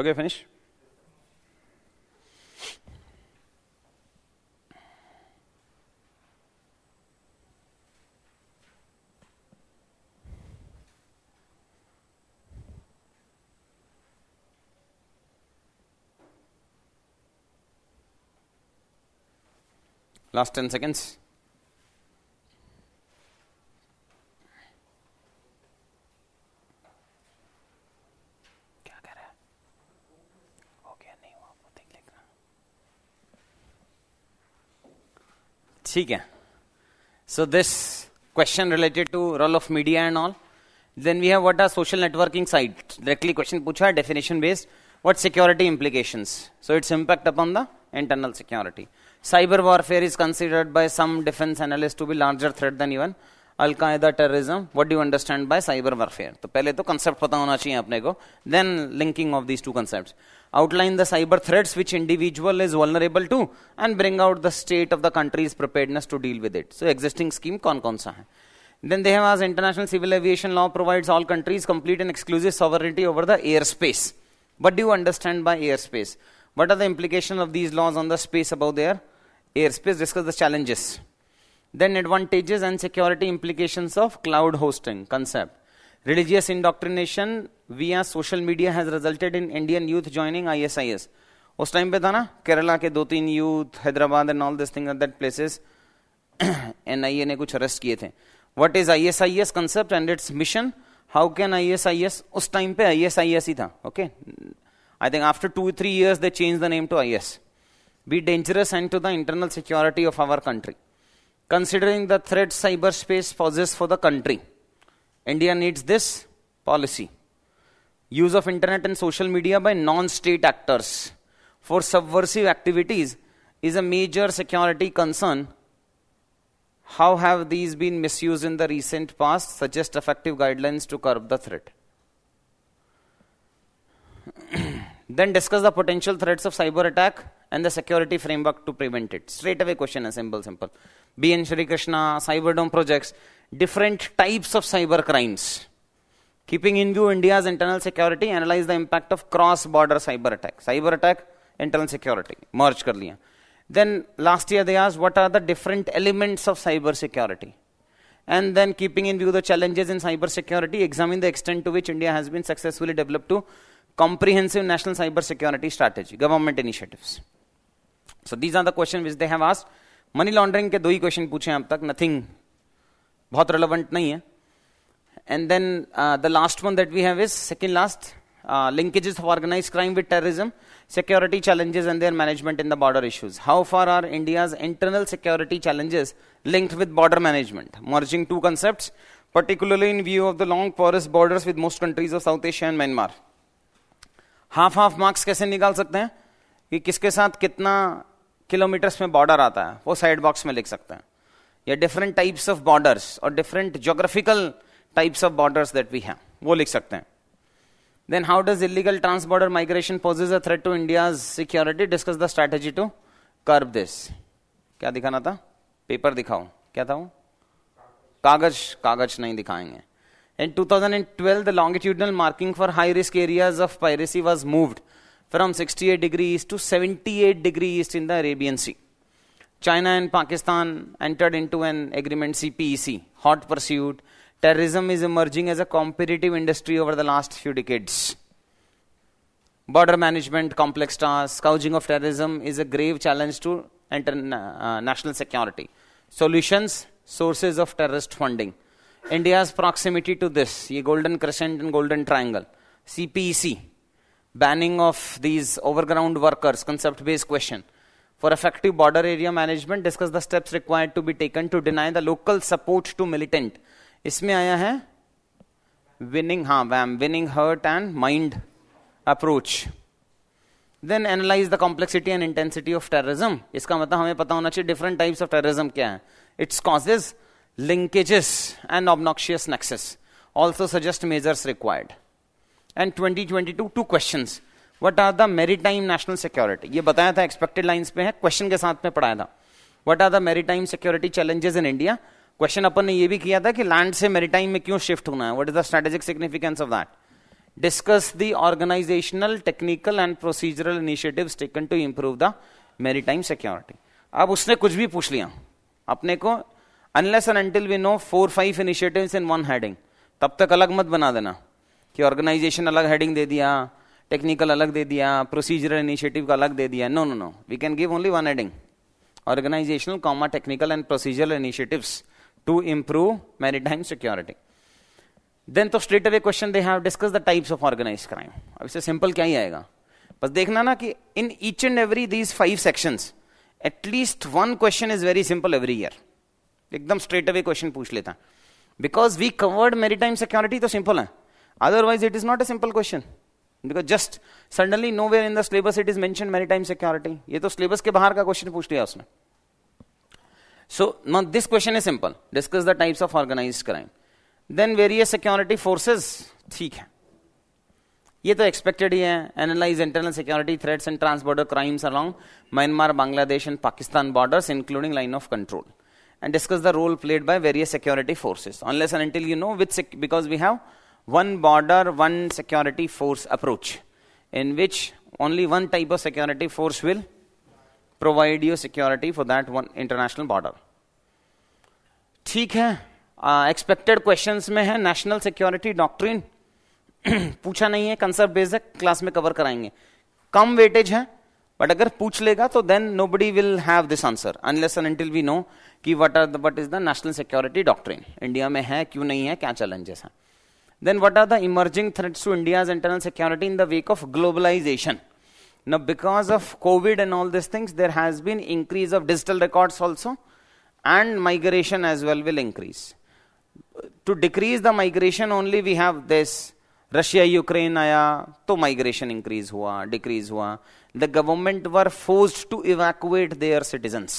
Okay, finish. Last 10 seconds. ठीक है so this question related to role of media and all then we have what are social networking site directly question पूछा है definition based what security implications so its impact upon the internal security cyber warfare is considered by some defense analysts to be larger threat than even al qaeda terrorism what do you understand by cyber warfare तो पहले तो concept पता होना चाहिए अपने को then linking of these two concepts outline the cyber threats which individual is vulnerable to and bring out the state of the country's preparedness to deal with it so existing scheme कौन कौन सा है then they have asked international civil aviation law provides all countries complete and exclusive sovereignty over the airspace what do you understand by airspace what are the implications of these laws on the space above their airspace discuss the challenges Then advantages and security implications of cloud hosting concept religious indoctrination via social media has resulted in Indian youth joining ISIS. उस time पे था ना केरला के दो तीन youth Hyderabad and all this thing that places NIA ने कुछ arrest किए थे what is ISIS concept and its mission how can ISIS उस टाइम पे आईएसआईएस ही था okay I think after two three years they change the name to IS be dangerous and to the internal security of our country. Considering the threat cyberspace poses for the country, India needs this policy. Use of internet and social media by non-state actors for subversive activities is a major security concern. How have these been misused in the recent past? Suggest effective guidelines to curb the threat. then discuss the potential threats of cyber attack and the security framework to prevent it. Straight away question is simple, simple. B. N. Shri Krishna, Cyberdome projects, different types of cyber crimes. Keeping in view India's internal security, analyze the impact of cross-border cyber attack. Cyber attack, internal security. Merge kar liya. Then last year they asked what are the different elements of cyber security. And then keeping in view the challenges in cyber security, examine the extent to which India has been successfully developed to comprehensive national cyber security strategy, government initiatives. So these are the question which they have asked money laundering के दो ही question पूछे हैं अब तक. Nothing बहुत relevant नहीं है. And then the last one that we have is second last linkages of organise crime with terrorism security challenges and their management in the border issues how far are India's internal security challenges linked with border management merging two concept particularly in view of the long forest border with most countries of South Asia and Myanmar half half marks कैसे निकाल सकते हैं? कि किसके साथ कितना kilometres में border आता है वो साइड बॉक्स में लिख सकते हैं। या डिफरेंट टाइप्स ऑफ़ बॉर्डर्स और different geographical types of borders that we have वो लिख सकते हैं। Then how does illegal trans border migration poses a threat to India security discuss the strategy to curb this क्या दिखाना था? Paper दिखाओ। क्या था वो? कागज़ कागज़ नहीं दिखाएँगे। In 2012, the longitudinal marking for high risk areas of piracy was moved from 68 degrees to 78 degrees in the Arabian Sea. China and Pakistan entered into an agreement CPEC, hot pursuit. Terrorism is emerging as a competitive industry over the last few decades. Border management, complex tasks, scourging of terrorism is a grave challenge to international uh, security. Solutions, sources of terrorist funding. India's proximity to this, the golden crescent and golden triangle, CPEC, banning of these overground workers, concept based question. For effective border area management, discuss the steps required to be taken to deny the local support to militant. इसमें आया है winning हाँ वैम winning hurt and mind approach. Then analyze the complexity and intensity of terrorism. इसका मतलब हमें पता होना चाहिए different types of terrorism क्या है. Its causes, linkages and obnoxious nexus. Also suggest measures required. And 2022, two questions. What are the maritime national security? ये बताया था एक्सपेक्टेड lines पे है क्वेश्चन के साथ में पढ़ाया था। What are the maritime security challenges in India question अपन ने ये भी किया था कि लैंड से मेरीटाइम में क्यों शिफ्ट होना है? What is the strategic significance of that discuss the organisational technical and procedural initiatives taken to improve the maritime security अब उसने कुछ भी पूछ लिया। अपने को unless and until we know four five initiatives in one heading तब तक अलग मत बना देना। कि ऑर्गेनाइजेशन अलग हेडिंग दे दिया टेक्निकल अलग दे दिया प्रोसीजर इनिशिएटिव का अलग दे दिया। No no no we can give only one heading organisational comma technical and procedure initiatives to improve maritime security then तो straight away question they have discuss the types of organise crime अब इससे simple क्या ही आएगा? बस देखना ना कि in each and every these five section at least one question is very simple every year एकदम स्ट्रेट अवे क्वेश्चन पूछ लेता। Because we covered maritime security तो सिंपल है। Otherwise it is not a simple question because just suddenly nowhere in the syllabus it is mention maritime security ये तो syllabus के बाहर का क्वेश्चन पूछ लिया उसने। So no this question is simple discuss the types of organise crime then various security forces ठीक है। ये तो एक्सपेक्टेड ही है। Analyse internal security threats and transborder crimes along Myanmar Bangladesh and Pakistan borders including line of control and discuss the role played by various security forces. Unless and until you know which, sec- because we have one border, one security force approach, in which only one type of security force will provide you security for that one international border. ठीक है? Expected uh, questions में है national security doctrine पूछा नहीं है concept based class में cover कराएँगे। कम वेटेज है बट अगर पूछ लेगा तो then nobody will have this answer unless and until we know कि what are what is the national security doctrine India में है क्यों नहीं है क्या चैलेंजेस हैं then what are the emerging threats to india's internal security in the wake of globalization now because of covid and all these things there has been increase of digital records also and migration as well will increase to decrease the migration only we have this Russia Ukraine आया तो migration increase हुआ decrease हुआ the government were forced to evacuate their citizens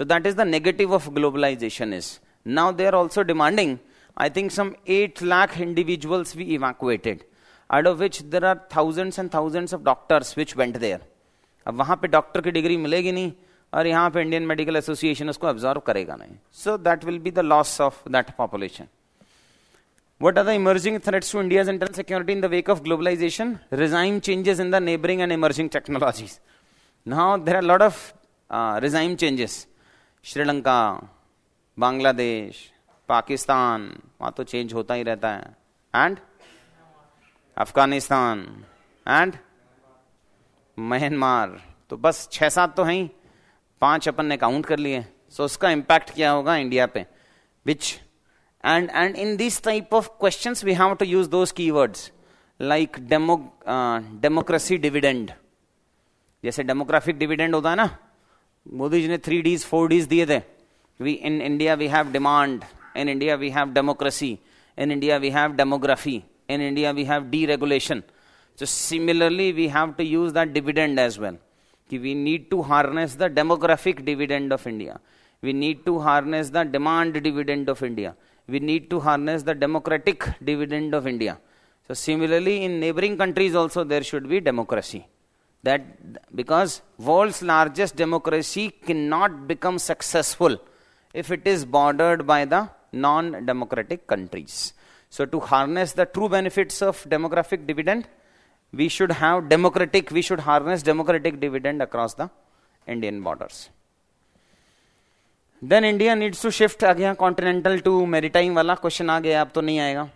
So that is the negative of globalization is. Now they are also demanding, I think some 8 lakh individuals we evacuated, out of which there are thousands and thousands of doctors which went there. अब वहां पे doctor की degree मिलेगी नहीं और यहाँ पे Indian medical association उसको ऑब्जॉर्व करेगा नहीं so that will be the loss of that population What are the emerging threats to India's internal security in the wake of globalization? Regime changes in the neighboring and emerging technologies. Now there are a lot of uh, regime changes. Sri Lanka Bangladesh Pakistan, वहाँ तो change होता ही रहता है। And Afghanistan. And Myanmar. तो बस छह सात तो हैं पाँच अपन ने काउंट कर लिए। सो so उसका इंपैक्ट क्या होगा इंडिया पे? Which and and in this type of question we have to use those key words like demo democracy dividend जैसे डेमोग्राफिक डिविडेंड होता है ना, मोदी जी ने थ्री डीज फोर डीज दिए थे। We in India we have demand In India, we have democracy. In India, we have demography. In India, we have deregulation. So, similarly, we have to use that dividend as well. We need to harness the demographic dividend of India. We need to harness the demand dividend of India. We need to harness the democratic dividend of India. So, similarly, in neighboring countries also there should be democracy. That because world's largest democracy cannot become successful if it is bordered by the non-democratic countries. So to harness the true benefits of demographic dividend, we should have democratic, we should harness democratic dividend across the Indian borders. Then India needs to shift again continental to maritime wala question आ गया अब तो नहीं आएगा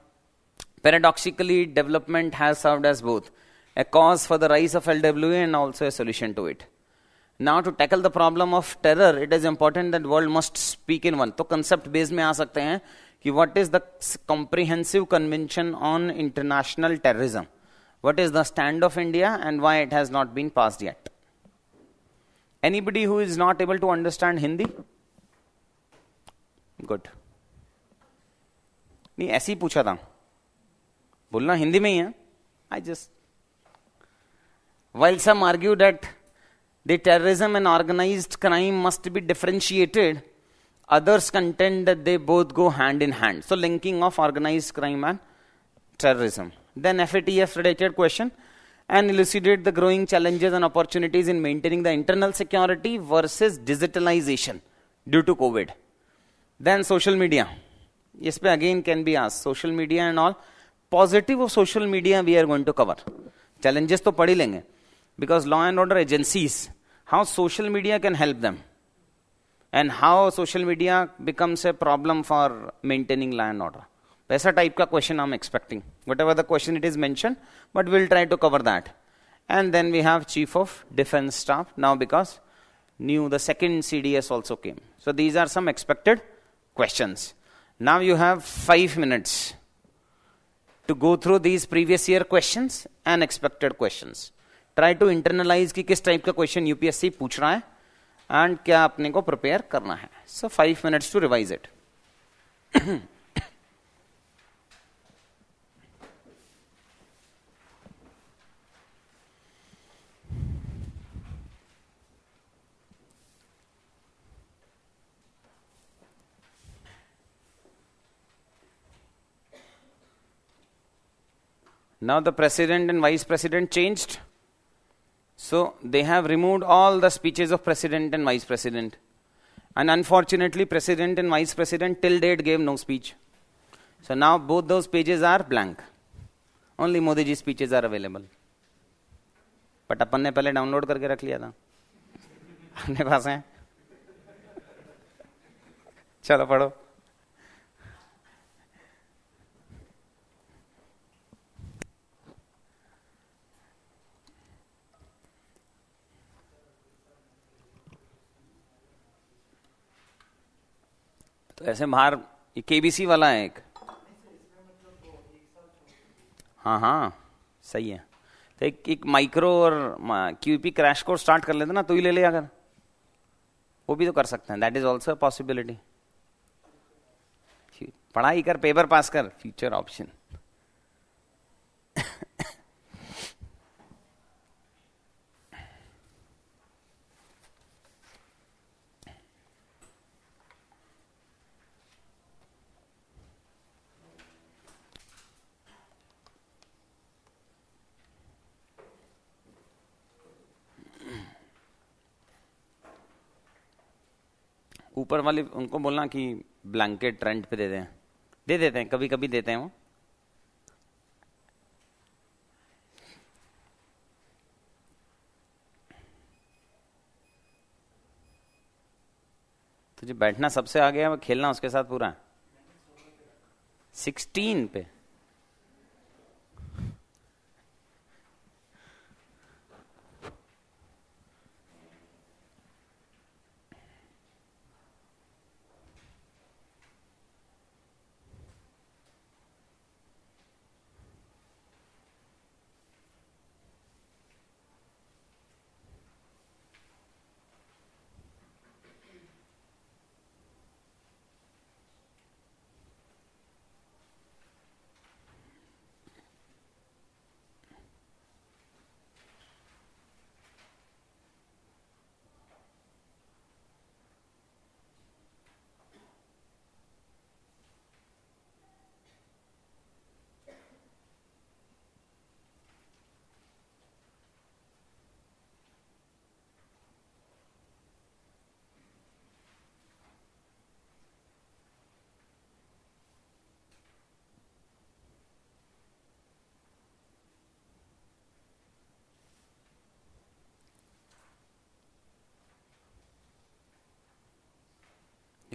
paradoxically development has served as both a cause for the rise of LWA and also a solution to it. Now to tackle the problem of terror, it is important that world must speak in one. तो concept base में आ सकते हैं कि what is the comprehensive convention on international terrorism? what is the stand of India and why it has not been passed yet. Anybody who is not able to understand Hindi? Good. नहीं ऐसे ही पूछा था बोलना हिंदी में ही है I just while some argue that the terrorism and organized crime must be differentiated, others contend that they both go hand in hand. So, linking of organized crime and terrorism then FATF related question and elucidate the growing challenges and opportunities in maintaining the internal security versus digitalization due to COVID. Then social media. Yes, again can be asked. Social media and all. Positive of social media we are going to cover. Challenges to padi lenge. Because law and order agencies, how social media can help them and how social media becomes a problem for maintaining law and order. Paisa type ka question I'm expecting. Whatever the question it is mentioned, but we'll try to cover that. And then we have Chief of Defense Staff now because new the second CDS also came. So these are some expected questions. Now you have five minutes to go through these previous year questions and expected questions. Try to internalise कि किस type का question UPSC पूछ रहा है and क्या अपने को prepare करना है so five minutes to revise it Now the president and vice president changed. So they have removed all the speeches of president and vice president. And unfortunately, president and vice president till date gave no speech. So now both those pages are blank. Only Modi ji speeches are available. But अपन ने पहले download करके रख लिया था अपने पास है चलो पढ़ो तो ऐसे बाहर केबीसी वाला है एक। हाँ हाँ सही है। तो एक, एक माइक्रो और क्यूपी क्रैश कोर्स स्टार्ट कर लेते ना तो ही ले ले अगर। वो भी तो कर सकते हैं दैट इज़ ऑल्सो पॉसिबिलिटी पढ़ाई कर पेपर पास कर फ्यूचर ऑप्शन ऊपर वाले उनको बोलना कि ब्लैंकेट रेंट पे दे दें। दे देते हैं कभी कभी देते हैं वो। तुझे बैठना सबसे आगे है, खेलना उसके साथ पूरा। सिक्सटीन पे।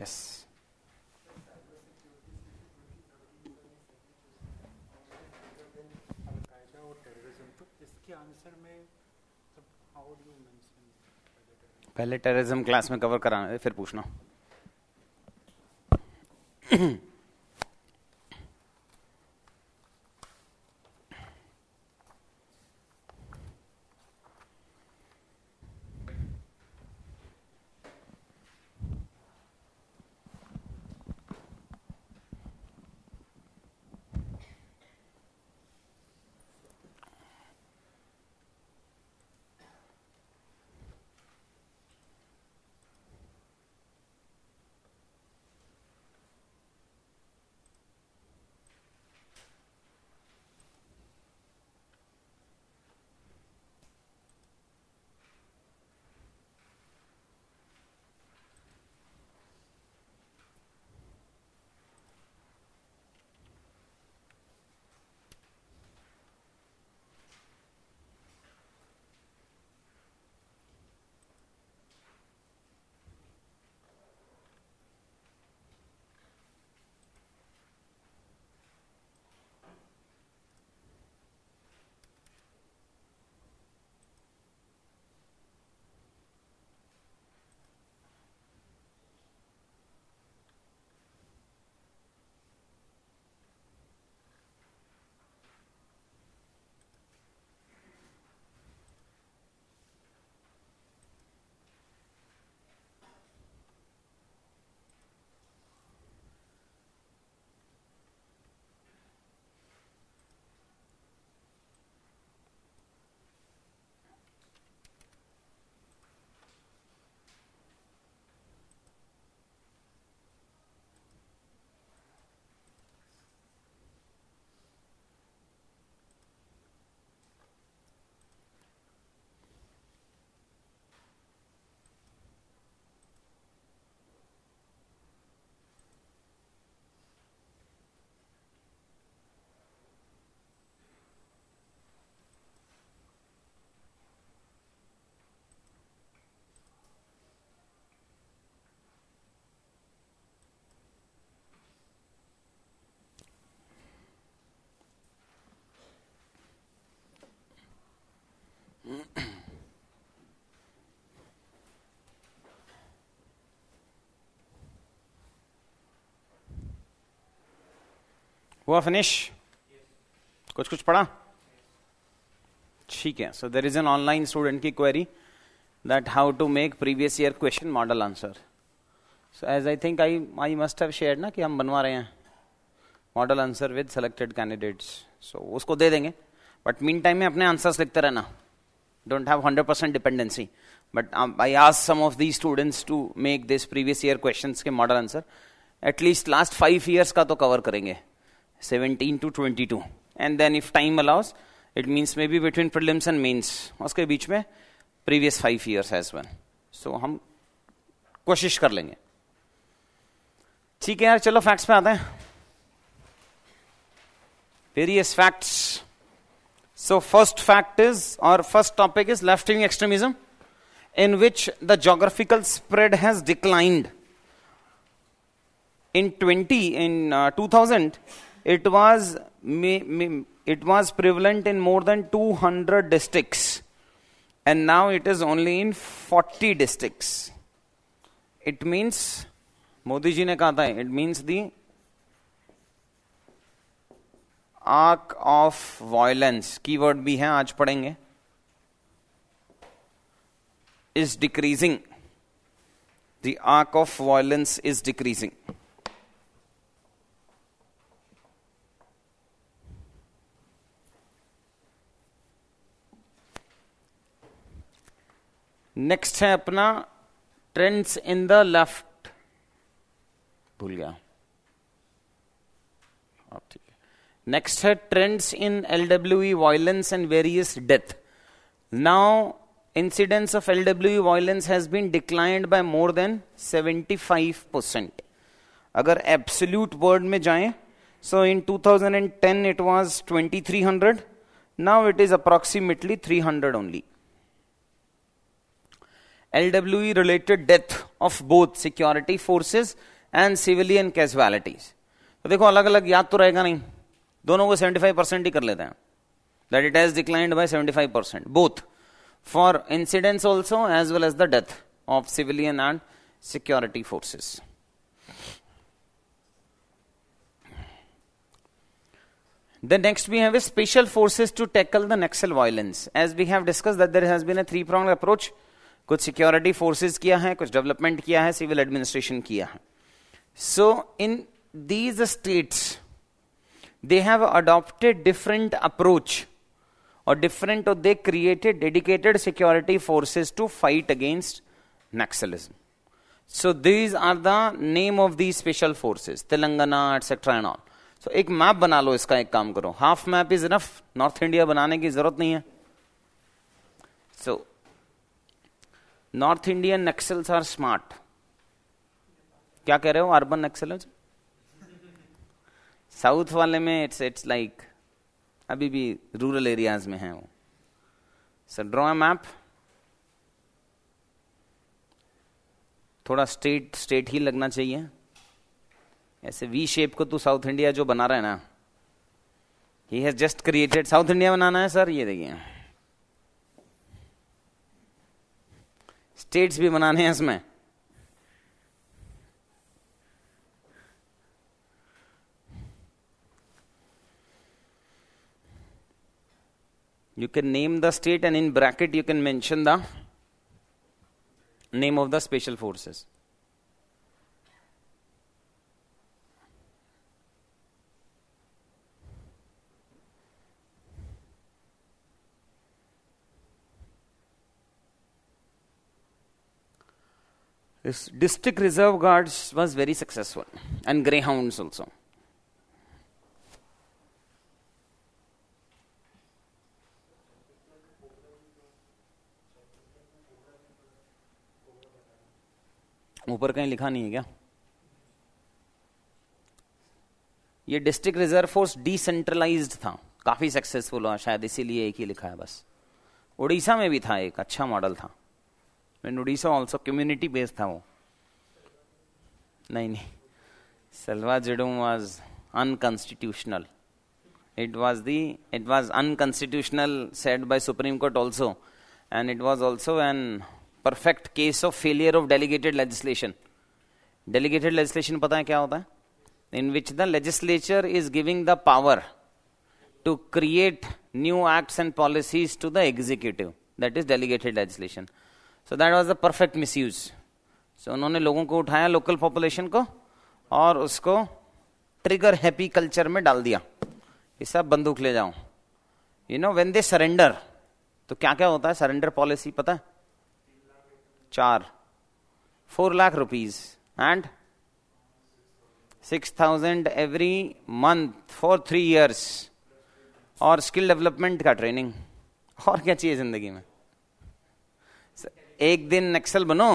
Yes. पहले टेररिज्म क्लास में कवर कराना फिर पूछना हुआ फिनिश कुछ कुछ पढ़ा? ठीक है so there is an online student की query that how to make previous year question model answer so as I think I I must have share ना कि हम बनवा रहे हैं model answer with selected candidates so उसको दे देंगे बट मीन टाइम में अपने आंसर्स लिखते रहना। Don't have hundred percent dependency but I आज some of the students to make this previous year question के model answer at least last five years का तो कवर करेंगे। 17 to 22 and then if time allows it means maybe between prelims and mains उसके बीच में previous five years as well so हम कोशिश कर लेंगे ठीक है यार चलो फैक्ट्स पे आते हैं various facts so first fact is और first topic is left wing extremism in which the geographical spread has declined in 20 in uh, 2000 it was it was prevalent in more than 200 districts and now it is only in 40 districts it means Modi ji ने कहा था it means the arc of violence keyword भी है आज पढ़ेंगे is decreasing the arc of violence is decreasing Next है अपना trends in the left भूल गया। ठीक है। नेक्स्ट है trends in LW violence and various death now incidence of LW violence has been declined by more than 75 percent अगर absolute word में जाएँ so in 2010 it was 2300 now it is approximately 300 only LWE related death of both security forces and civilian casualties तो देखो अलग अलग याद तो रहेगा नहीं दोनों को 75 परसेंट ही कर लेते हैं that it has declined by 75 percent both for incidents also as well as the death of civilian and security forces The next we have is special forces to tackle the Naxal violence. As we have discussed that there has been a three-pronged approach. कुछ security forces किया है, कुछ development किया है civil administration किया है। So in these states they have adopted different approach और different they created dedicated security forces to fight against Naxalism so these are the name of the special forces Telangana etcetera and all so एक map बना लो, इसका एक काम करो। Half map is enough north India बनाने की ज़रूरत नहीं है। North Indian Naxals are smart क्या कह रहे हो? अर्बन एक्सेलेंस साउथ वाले में इट्स इट्स लाइक अभी भी रूरल एरियाज़ में है वो। सर ड्रॉ मैप थोड़ा स्टेट स्टेट ही लगना चाहिए। ऐसे वी शेप को तू साउथ इंडिया जो बना रहा है ना ही has just created south India बनाना है सर ये देखिए। स्टेट्स भी बनाने हैं इसमें। You can name the state and in bracket you can mention the name of the special forces this district reserve guards was very successful. And greyhounds also. ऊपर कहीं लिखा नहीं है क्या? ये डिस्ट्रिक्ट रिज़र्व फोर्स डिसेंट्रलाइज्ड था. काफ़ी successful हुआ, शायद इसीलिए एक ही लिखा है बस. उड़ीसा में भी था एक अच्छा मॉडल था. उड़ीसा ऑल्सो कम्युनिटी बेस्ड था वो। नहीं नहीं। Salwa Judum was unconstitutional it was the it was unconstitutional set by supreme court also and it was also an perfect case of failure of delegated legislation delegated legislation पता है क्या होता है? In which the legislature is giving the power to create new acts and policies to the executive that is delegated legislation so that was the perfect misuse so उन्होंने लोगों को उठाया local population को और उसको ट्रिगर हैप्पी कल्चर में डाल दिया ये सब बंदूक ले जाओ। You know when they surrender तो क्या क्या होता है? सरेंडर पॉलिसी पता है? चार। Four lakh rupees and six thousand every month for three years और स्किल डेवलपमेंट का ट्रेनिंग और क्या चाहिए ज़िंदगी में? एक दिन नक्सल बनो,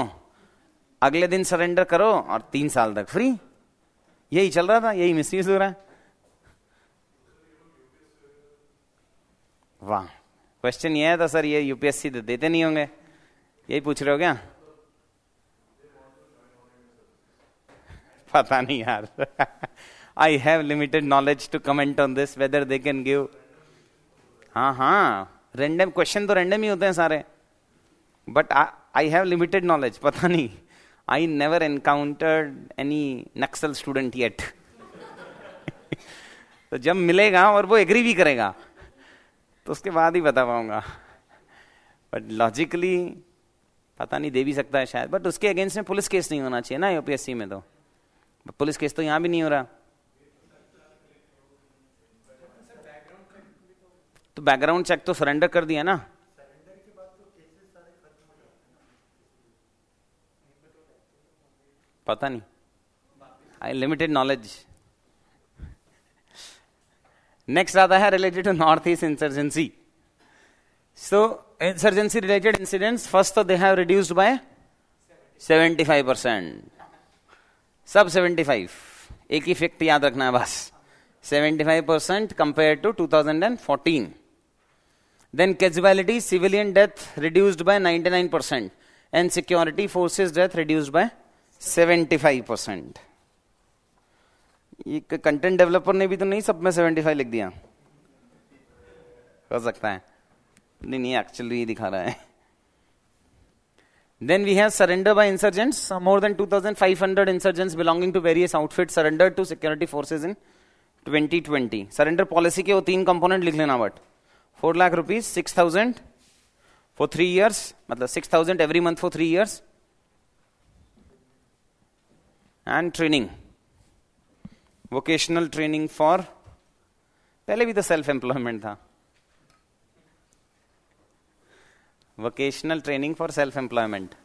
अगले दिन सरेंडर करो और तीन साल तक फ्री यही चल रहा था, यही मिसयूज हो रहा है। वाह क्वेश्चन ये है था सर ये यूपीएससी तो देते नहीं होंगे। यही पूछ रहे हो क्या? पता नहीं यार। I have limited knowledge to comment on this whether they can give हाँ हाँ रेंडम क्वेश्चन तो रेंडम ही होते हैं सारे। But I have limited knowledge पता नहीं। I never encountered any Naxal student yet तो जब मिलेगा और वो एग्री भी करेगा तो उसके बाद ही बता पाऊँगा। बट लॉजिकली पता नहीं, दे भी सकता है शायद। बट उसके अगेंस्ट में पुलिस केस नहीं होना चाहिए ना यूपीएससी में तो। पुलिस केस तो यहाँ भी नहीं हो रहा। तो बैकग्राउंड चेक तो सरेंडर कर दिया ना। पता नहीं। आई लिमिटेड नॉलेज नेक्स्ट आता है related to north east insurgency so insurgency related incidents first तो they have reduced by 75 percent सब 75 एक ही फैक्ट याद रखना है बस। 75 percent compare to 2014 then casualty, civilian death reduced by 99% and security forces death reduced by 10% seventy five percent. एक content developer ने भी तो नहीं सब में सेवेंटी फाइव लिख दिया। हो सकता है। नहीं नहीं एक्चुअली दिखा रहा है। Then we have surrender by insurgents more than two thousand five hundred insurgents belonging to various outfit surrender to security forces in 2020 surrender policy के वो तीन कंपोनेंट लिख लेना but four lakh rupees six thousand for three years मतलब six thousand every month for three years and training vocational training for पहले भी तो self employment था vocational training for self employment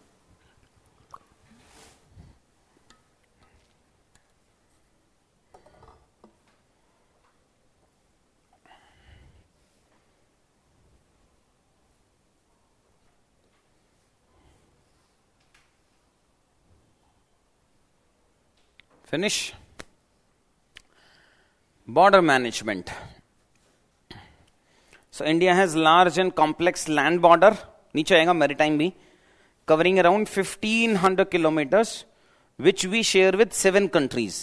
finish border management so india has large and complex land border नीचे आएगा maritime भी covering around 1500 kilometres which we share with seven countries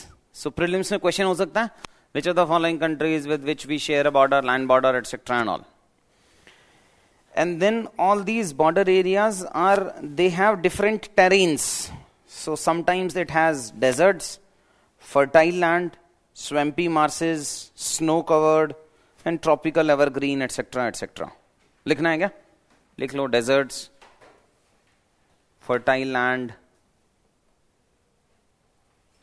so prelims में question हो सकता है which are the following countries with which we share a border land border etcetera and all and then all these border areas are they have different terrains so sometimes it has deserts fertile land swampy marshes snow covered and tropical evergreen etc etc लिखना है क्या लिख लो deserts fertile land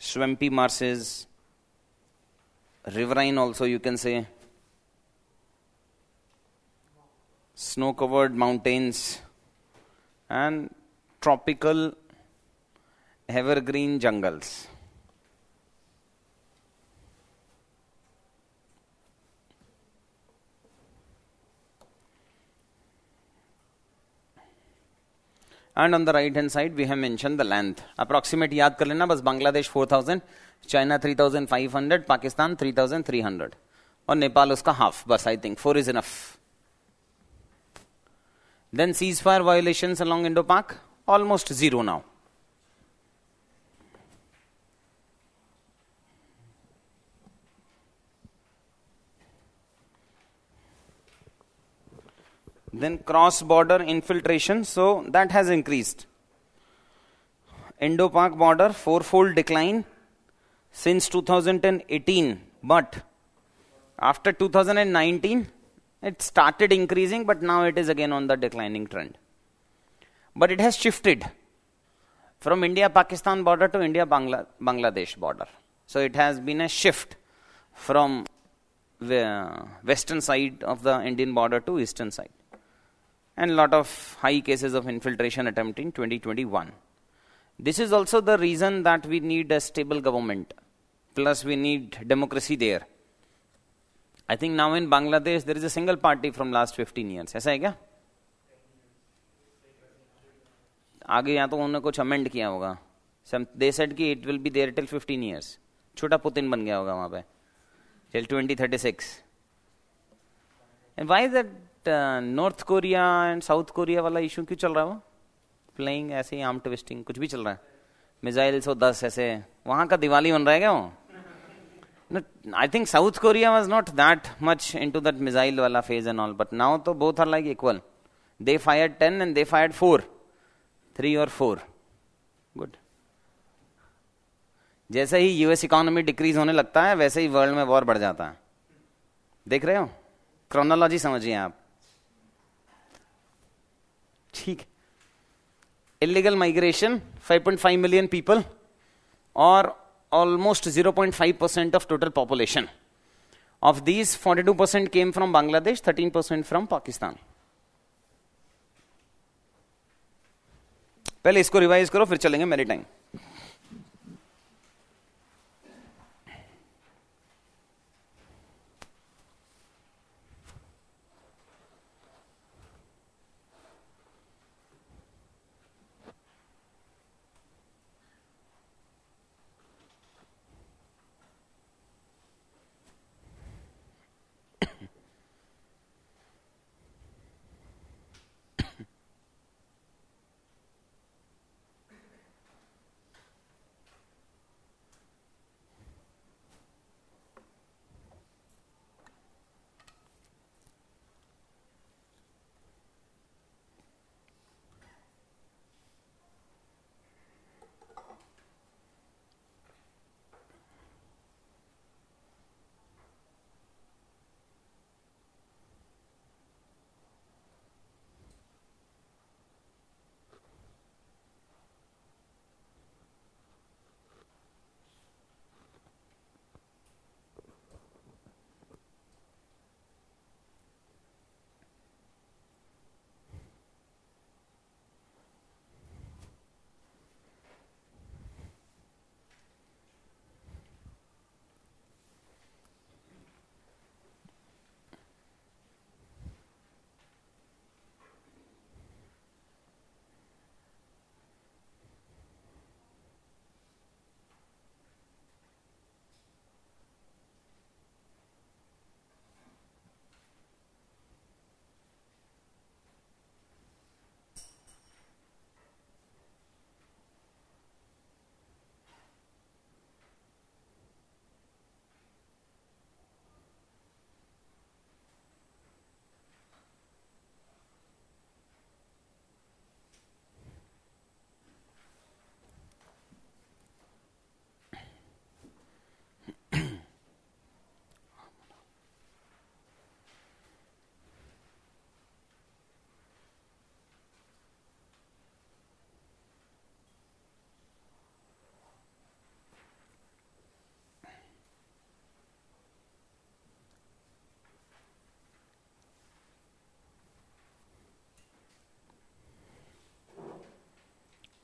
swampy marshes riverine also you can say snow covered mountains and tropical evergreen jungles And on the right hand side we have mention the length approximate याद कर लेना बस Bangladesh 4000 China 3500 Pakistan 3300 और नेपाल उसका हाफ़ बस I think four is enough then ceasefire violation along Indo Pak almost zero now Then cross border infiltration, so that has increased. Indo Pak border, fourfold decline since 2018. But after 2019, it started increasing, but now it is again on the declining trend. But it has shifted from India Pakistan border to India Bangladesh border. So it has been a shift from the western side of the Indian border to eastern side and lot of high cases of infiltration attempt in 2021. This is also the reason that we need a stable government, plus we need democracy there. I think now in Bangladesh there is a single party from last 15 years. ऐसा है क्या आगे यहाँ तो उन्होंने कुछ amend किया होगा दे सेड कि it will be there till 15 years छोटा पुतिन बन गया होगा वहां पे चल twenty thirty six why that North Korea and South Korea वाला इशू क्यों चल रहा है वो प्लेइंग ऐसे ही आर्म ट्विस्टिंग कुछ भी चल रहा है मिसाइल्स हो दस ऐसे वहाँ का दिवाली बन रहा है क्या वो No, I think South Korea was not that much into that missile wala phase and all, but now to both are like equal. They fired 10 and they fired 4. 3 or 4. Good. जैसे ही यूएस इकोनॉमी डिक्रीज होने लगता है वैसे ही world में war बढ़ जाता है देख रहे हो क्रोनोलॉजी समझिए आप ठीक इलीगल माइग्रेशन 5.5 मिलियन पीपल और almost 0.5 percent of total population of these 42 percent came from Bangladesh 13 percent from Pakistan पहले इसको रिवाइज करो, फिर चलेंगे maritime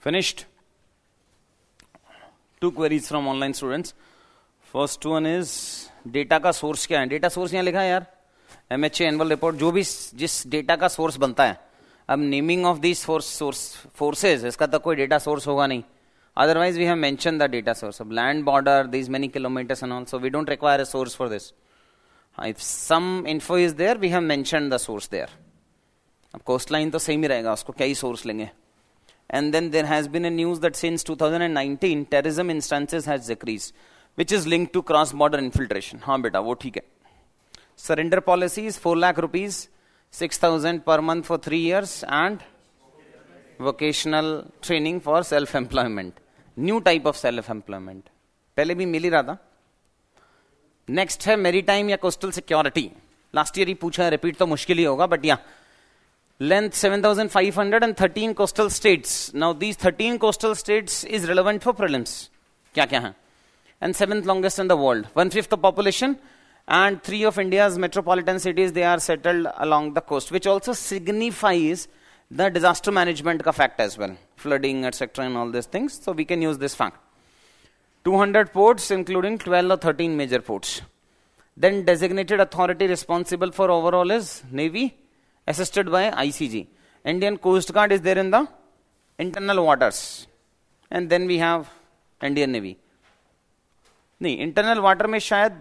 Finished? Two queries from online students. First one is data का सोर्स क्या है data source यहाँ लिखा है यार एम एच एनुअल रिपोर्ट जो भी जिस डेटा का सोर्स बनता है अब naming of this source forces इसका तो कोई डेटा सोर्स होगा नहीं otherwise we have mentioned the data source of land border these many kilometers and all so we don't require a source for this if some info is there we have mentioned the source there अब coast line तो same ही रहेगा उसको क्या ही source लेंगे and then there has been a news that since 2019 terrorism instances has decreased which is linked to cross border infiltration हाँ बेटा वो ठीक है surrender policy is 4 lakh rupees 6000 per month for 3 years and vocational training for self employment new type of self employment पहले भी मिल ही रहा था नेक्स्ट है मेरीटाइम या कोस्टल सिक्योरिटी लास्ट ईयर ही पूछा रिपीट तो मुश्किल ही होगा बट या length 7513 coastal states. Now these 13 coastal states is relevant for prelims. Kya kya hai? And seventh longest in the world. One fifth of population and three of india's metropolitan cities they are settled along the coast which also signifies the disaster management ka fact as well. Flooding etc and all these things. So we can use this fact. 200 ports including 12 or 13 major ports. Then designated authority responsible for overall is navy assisted by ICG. Indian Coast Guard is there in the internal waters. And then we have Indian Navy. नहीं internal water में शायद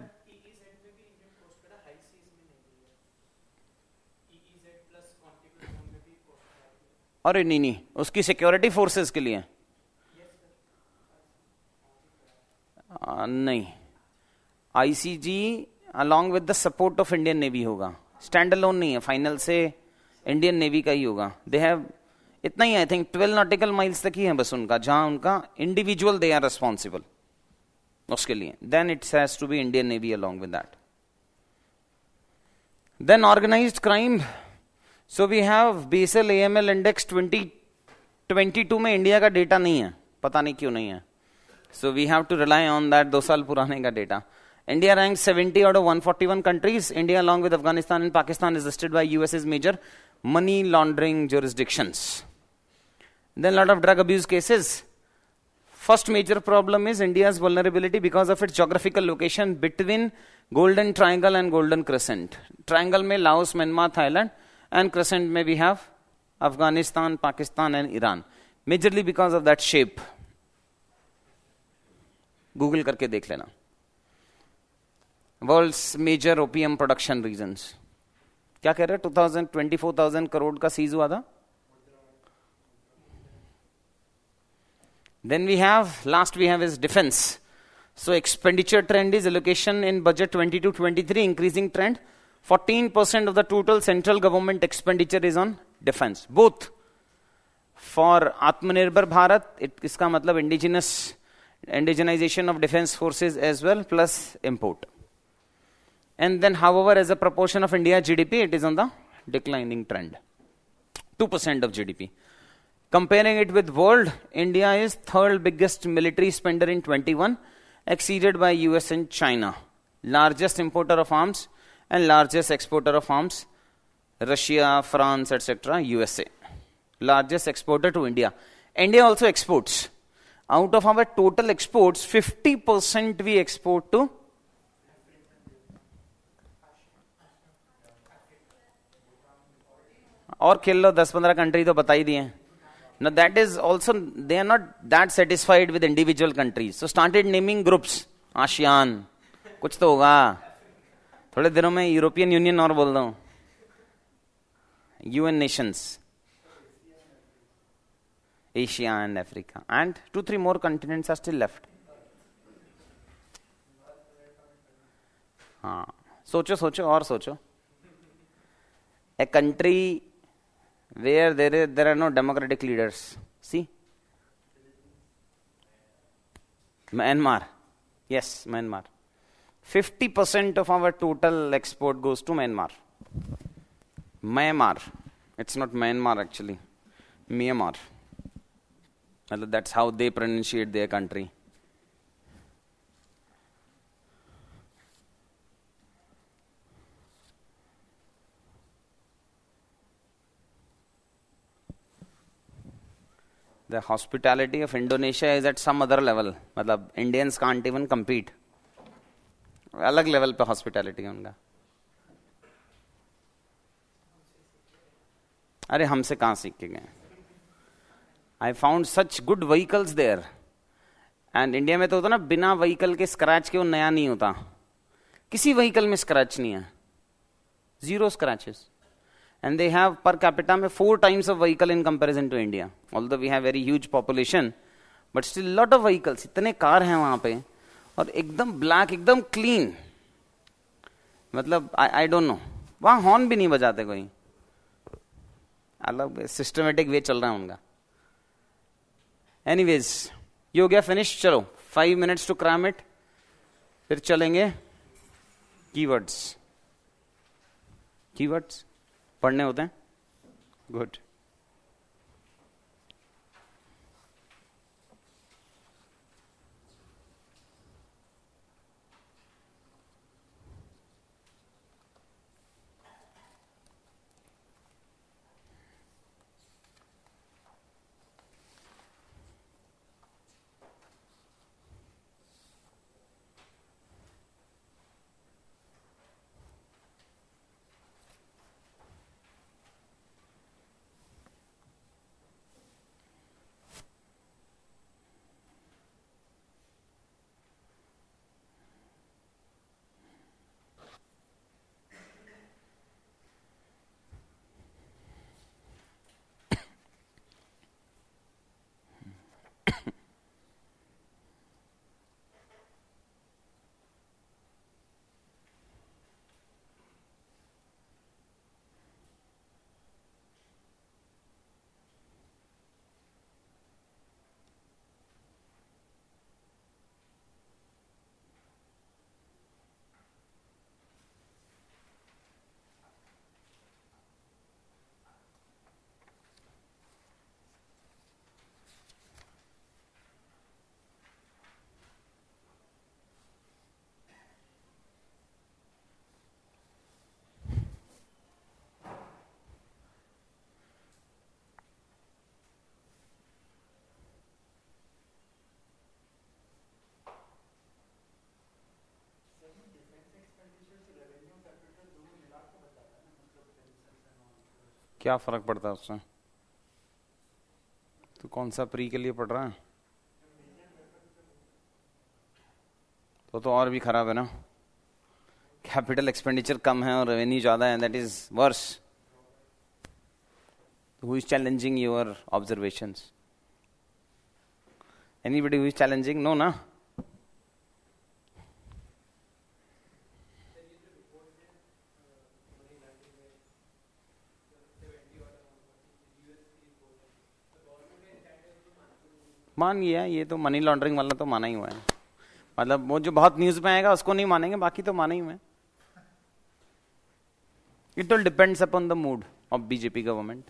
अरे नहीं नहीं उसकी security forces के लिए आ, नहीं ICG along with the support of Indian Navy होगा स्टैंड लोन नहीं है फाइनल से इंडियन नेवी का ही होगा। दे हैव इतना ही I think twelve nautical miles तक ही है बस उनका, जहाँ उनका इंडिविजुअल दे आर रिस्पॉन्सिबल उसके लिए। Then it's has to be Indian Navy along with that then organised crime so we have BSL AML index 2022 में इंडिया का डेटा नहीं है, पता नहीं क्यों नहीं है। So we have to rely on that दो साल पुराने का data India rank 70 out of 141 countries India along with Afghanistan and Pakistan is listed by US's major money laundering jurisdictions. Then lot of drug abuse cases. First major problem is India's vulnerability because of its geographical location between Golden Triangle and Golden Crescent. Triangle में Laos, Myanmar, Thailand and crescent may we have Afghanistan, Pakistan and Iran. Majorly because of that shape. Google करके देख लेना world major opium production region क्या कह रहे two thousand twenty four thousand crore का seize हुआ था? Then we have last we have is defence so expenditure trend is allocation in budget twenty two twenty three increasing trend fourteen percent of the total central government expenditure is on defence both for Aatmanirbhar Bharat it इसका मतलब indigenous indigenisation of defence forces as well plus import And then, however, as a proportion of India GDP, it is on the declining trend. 2% of GDP. Comparing it with world, India is third biggest military spender in 21, exceeded by US and China. Largest importer of arms, and largest exporter of arms Russia, France, etc., USA. Largest exporter to India. India also exports. Out of our total exports, 50% we export to और खेल लो, दस पंद्रह country तो बता ही दिए। Now that is also, they are not that satisfied with individual countries. So started naming groups. ASEAN. कुछ तो होगा। थोड़े दिनों में यूरोपियन यूनियन और बोल दो। UN nations Asia and Africa and two three more continents are still left हाँ। सोचो सोचो और सोचो। A country where there, is, there are no democratic leaders. See? Myanmar. Yes, Myanmar. 50% of our total export goes to Myanmar. Myanmar. It's not Myanmar actually. Myanmar. That's how they pronunciate their country. The hospitality of Indonesia is at some other level. Indians can't even compete. अलग level पे hospitality है उनका। अरे हमसे कहाँ सीख के गए? I found such good vehicles there and India में तो होता ना, बिना व्हीकल के स्क्रैच के वो नया नहीं होता। किसी व्हीकल में स्क्रैच नहीं है। Zero scratches and they have per capita में four times of vehicle in comparison to India all we have very huge population but still lot of vehicles इतने कार हैं वहाँ पे और एकदम ब्लैक एकदम क्लीन मतलब आई डोंट नो वहाँ हॉर्न भी नहीं बजाते कोई। अलग सिस्टमेटिक वे चल रहा है उनका। एनीवेज ये हो गया फिनिश चलो five minutes to cram it फिर चलेंगे. कीवर्ड्स कीवर्ड्स पढ़ने होते हैं? गुड क्या फ़र्क पड़ता है उससे तो कौन सा प्री के लिए पढ़ रहा है? तो तो और भी खराब है ना। कैपिटल एक्सपेंडिचर कम है और रेवेन्यू ज़्यादा है that is worse is challenging your observations anybody who is challenging no ना? मान गया, ये तो मनी लॉन्ड्रिंग वाला तो माना ही हुआ है। मतलब वो जो बहुत न्यूज़ में आएगा, उसको नहीं मानेंगे, बाकी तो माना ही हुआ है। It will depends upon the mood of BJP government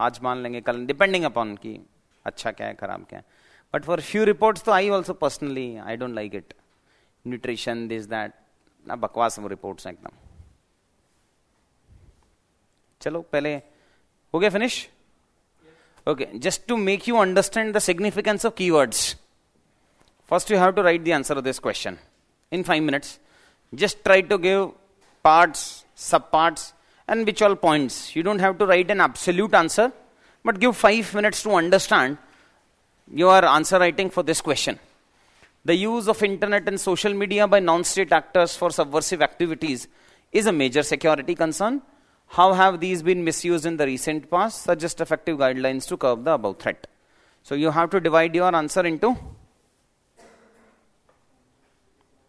आज मान लेंगे, कल डिपेंडिंग अपॉन की अच्छा क्या है, खराब क्या है। बट फॉर फ्यू रिपोर्ट्स तो I also personally I don't like it nutrition this that ना बकवास वो रिपोर्ट्स एकदम। चलो, पहले हो गया finish Okay, just to make you understand the significance of keywords. First, you have to write the answer of this question in five minutes. Just try to give parts, subparts, and which all points. You don't have to write an absolute answer, but give five minutes to understand your answer writing for this question. The use of internet and social media by non-state actors for subversive activities is a major security concern how have these been misused in the recent past? Suggest effective guidelines to curb the above threat. So you have to divide your answer into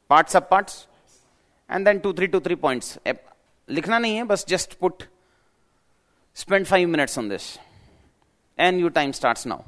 parts of parts and then two three two three points. लिखना नहीं है बस just put spend five minutes on this and your time starts now.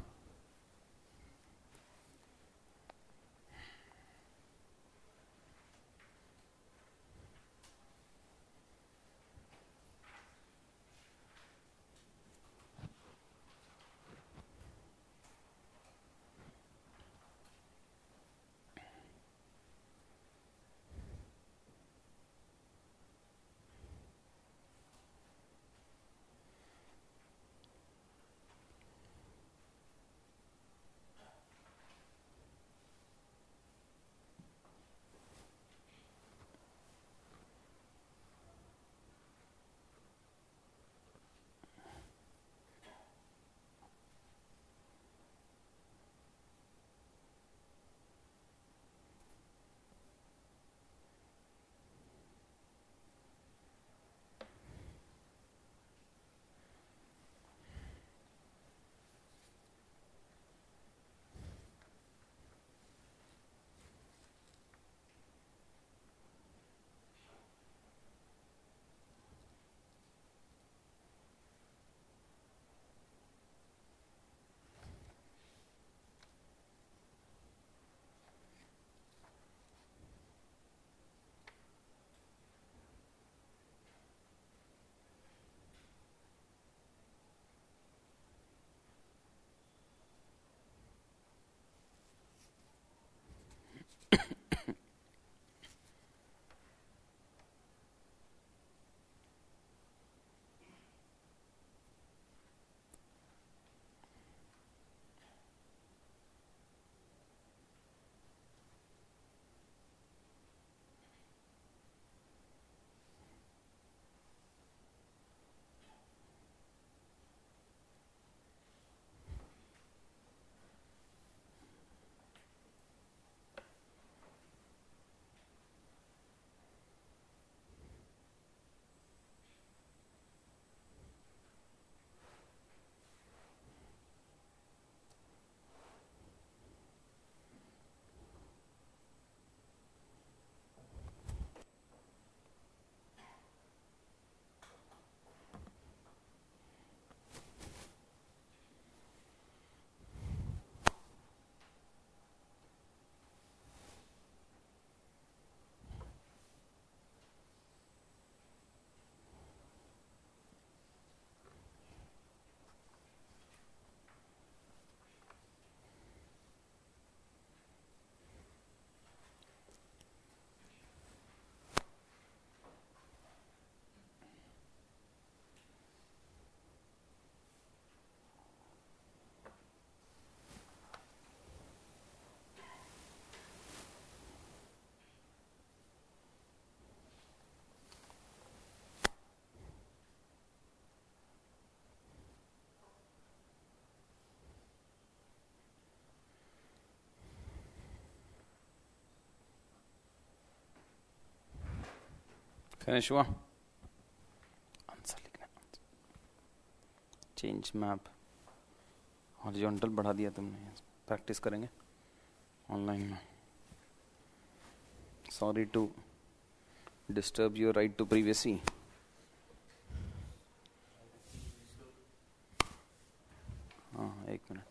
Answer लिखना। Change map horizontal बढ़ा दिया तुमने। Practice करेंगे। Online में। Sorry to disturb your right to privacy हाँ एक मिनट।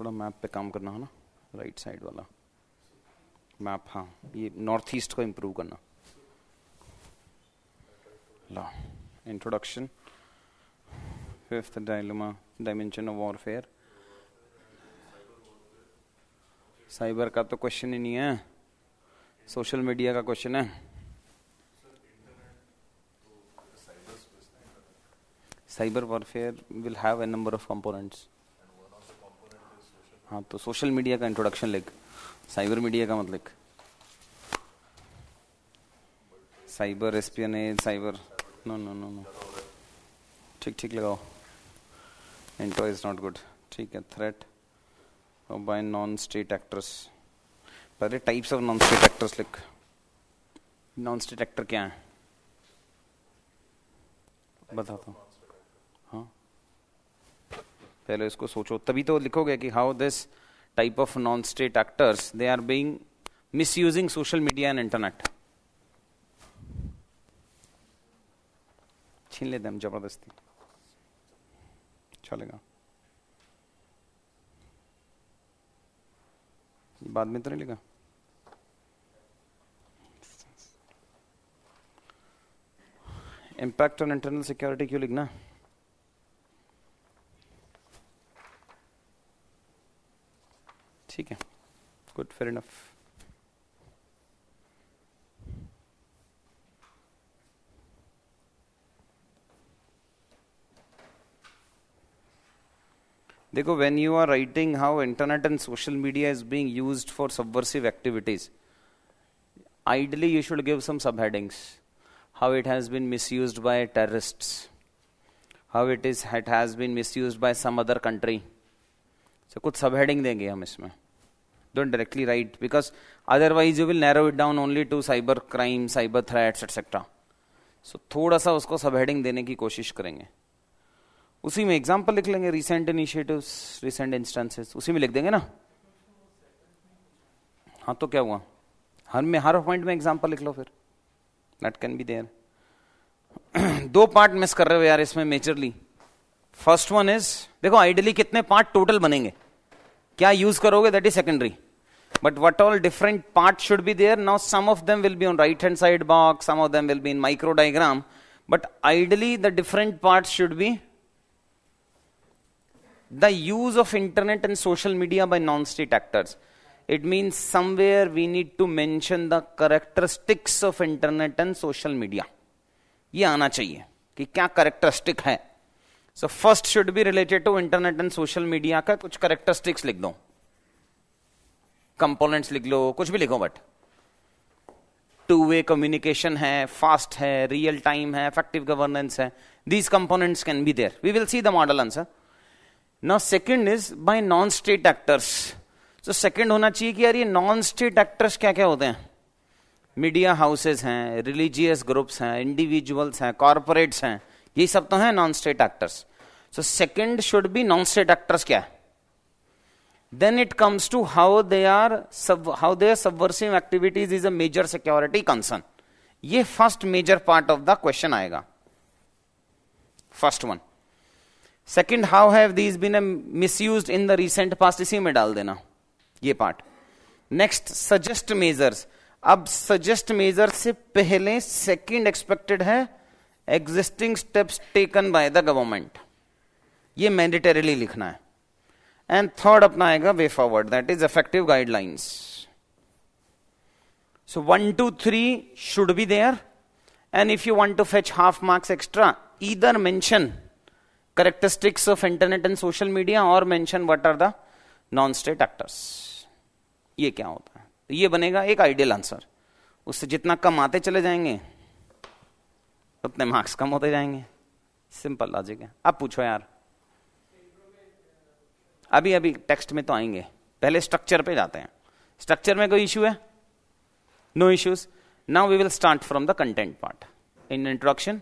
थोड़ा मैप पे काम करना, है ना? राइट साइड वाला। मैप हाँ। ये नॉर्थ ईस्ट को इम्प्रूव करना। ला introduction fifth dilemma dimension of warfare cyber का तो क्वेश्चन ही नहीं है। सोशल मीडिया का क्वेश्चन है। Cyber warfare will have a number of components हाँ तो सोशल मीडिया का इंट्रोडक्शन लिख। साइबर मीडिया का मतलब cyber espionage cyber no no no no ठीक ठीक लगाओ. इंट्रो इज़ नॉट गुड ठीक है threat by non state actors पहले types of non state actors लिख. नॉन स्टेट एक्टर क्या है? बताता हूँ। हाँ। पहले इसको सोचो। तभी तो लिखोगे कि how this type of non state actors they are being misusing social media and internet छीन लेते हम ज़बरदस्ती। चलेगा बाद में तो नहीं लेगा? इम्पैक्ट ऑन इंटरनल सिक्योरिटी क्यों लिखना? ठीक है। गुड फेयर इनफ देखो when you are writing how internet and social media is being use for subversive activities ideally you should give some sub headings how it has been misuse by terrorist how it is it has been misuse by some other country so कुछ सब heading देंगे हम इसमें। Don't directly write because otherwise you will narrow it down only to cyber crime cyber threats etcetera so थोड़ा सा उसको सब heading देने की कोशिश करेंगे। उसी में एग्ज़ाम्पल लिख लेंगे रिसेंट इनिशिएटिव रिसेंट इंस्टेंसेस उसी में लिख देंगे ना? हाँ तो क्या हुआ? हर में, हर पॉइंट में एग्ज़ाम्पल लिख लो फिर। दैट कैन बी देयर दो पार्ट मिस कर रहे हो यार इसमें मेजरली फ़र्स्ट वन इज़ देखो आइडली कितने पार्ट टोटल बनेंगे? क्या यूज़ करोगे? That is secondary but what all different part should be there now some of them will be on right hand side box some of them will be in micro diagram but ideally the different part should be the use of internet and social media by non-state actors. It means somewhere we need to mention the characteristics of internet and social media. ये आना चाहिए कि क्या characteristic है। So first should be related to internet and social media का कुछ characteristics लिख दो। कंपोनेंट्स लिख लो, कुछ भी लिखो बट। टू वे कम्युनिकेशन है फास्ट है रियल टाइम है इफ़ेक्टिव गवर्नेंस है। These components can be there we will see the model answer now second is by non state actors तो सेकंड होना चाहिए कि यार ये नॉन स्टेट एक्टर्स क्या क्या होते हैं? मीडिया हाउसेस हैं रिलीजियस ग्रुप्स हैं इंडिविजुअल्स हैं कॉरपोरेट्स हैं ये सब तो हैं non state actors so second should be non state actors क्या? है then it comes to how they are sub, how their subversive activities is a major security concern. ये first major part of the question आएगा. First one second how have these been misuse in the recent past इसी में डाल देना, ये part next suggest measures अब suggest measure से पहले सेकेंड एक्सपेक्टेड है existing steps taken by the government ये मैंडेटरीली लिखना है. एंड थर्ड अपना आएगा way forward that is effective guidelines so one two three should be there and if you want to fetch half marks extra either mention characteristics of internet and social media और mention what are the non-state actors. ये क्या होता है? तो ये बनेगा एक ideal answer उससे जितना कम आते चले जाएँगे, उतने मार्क्स कम होते जाएँगे. सिंपल लॉजिक है. अब पूछो यार. अभी अभी टेक्स्ट में तो आएँगे. पहले स्ट्रक्चर पे जाते हैं. स्ट्रक्चर में कोई इश्यू है? No issues now we will start from the content part in introduction?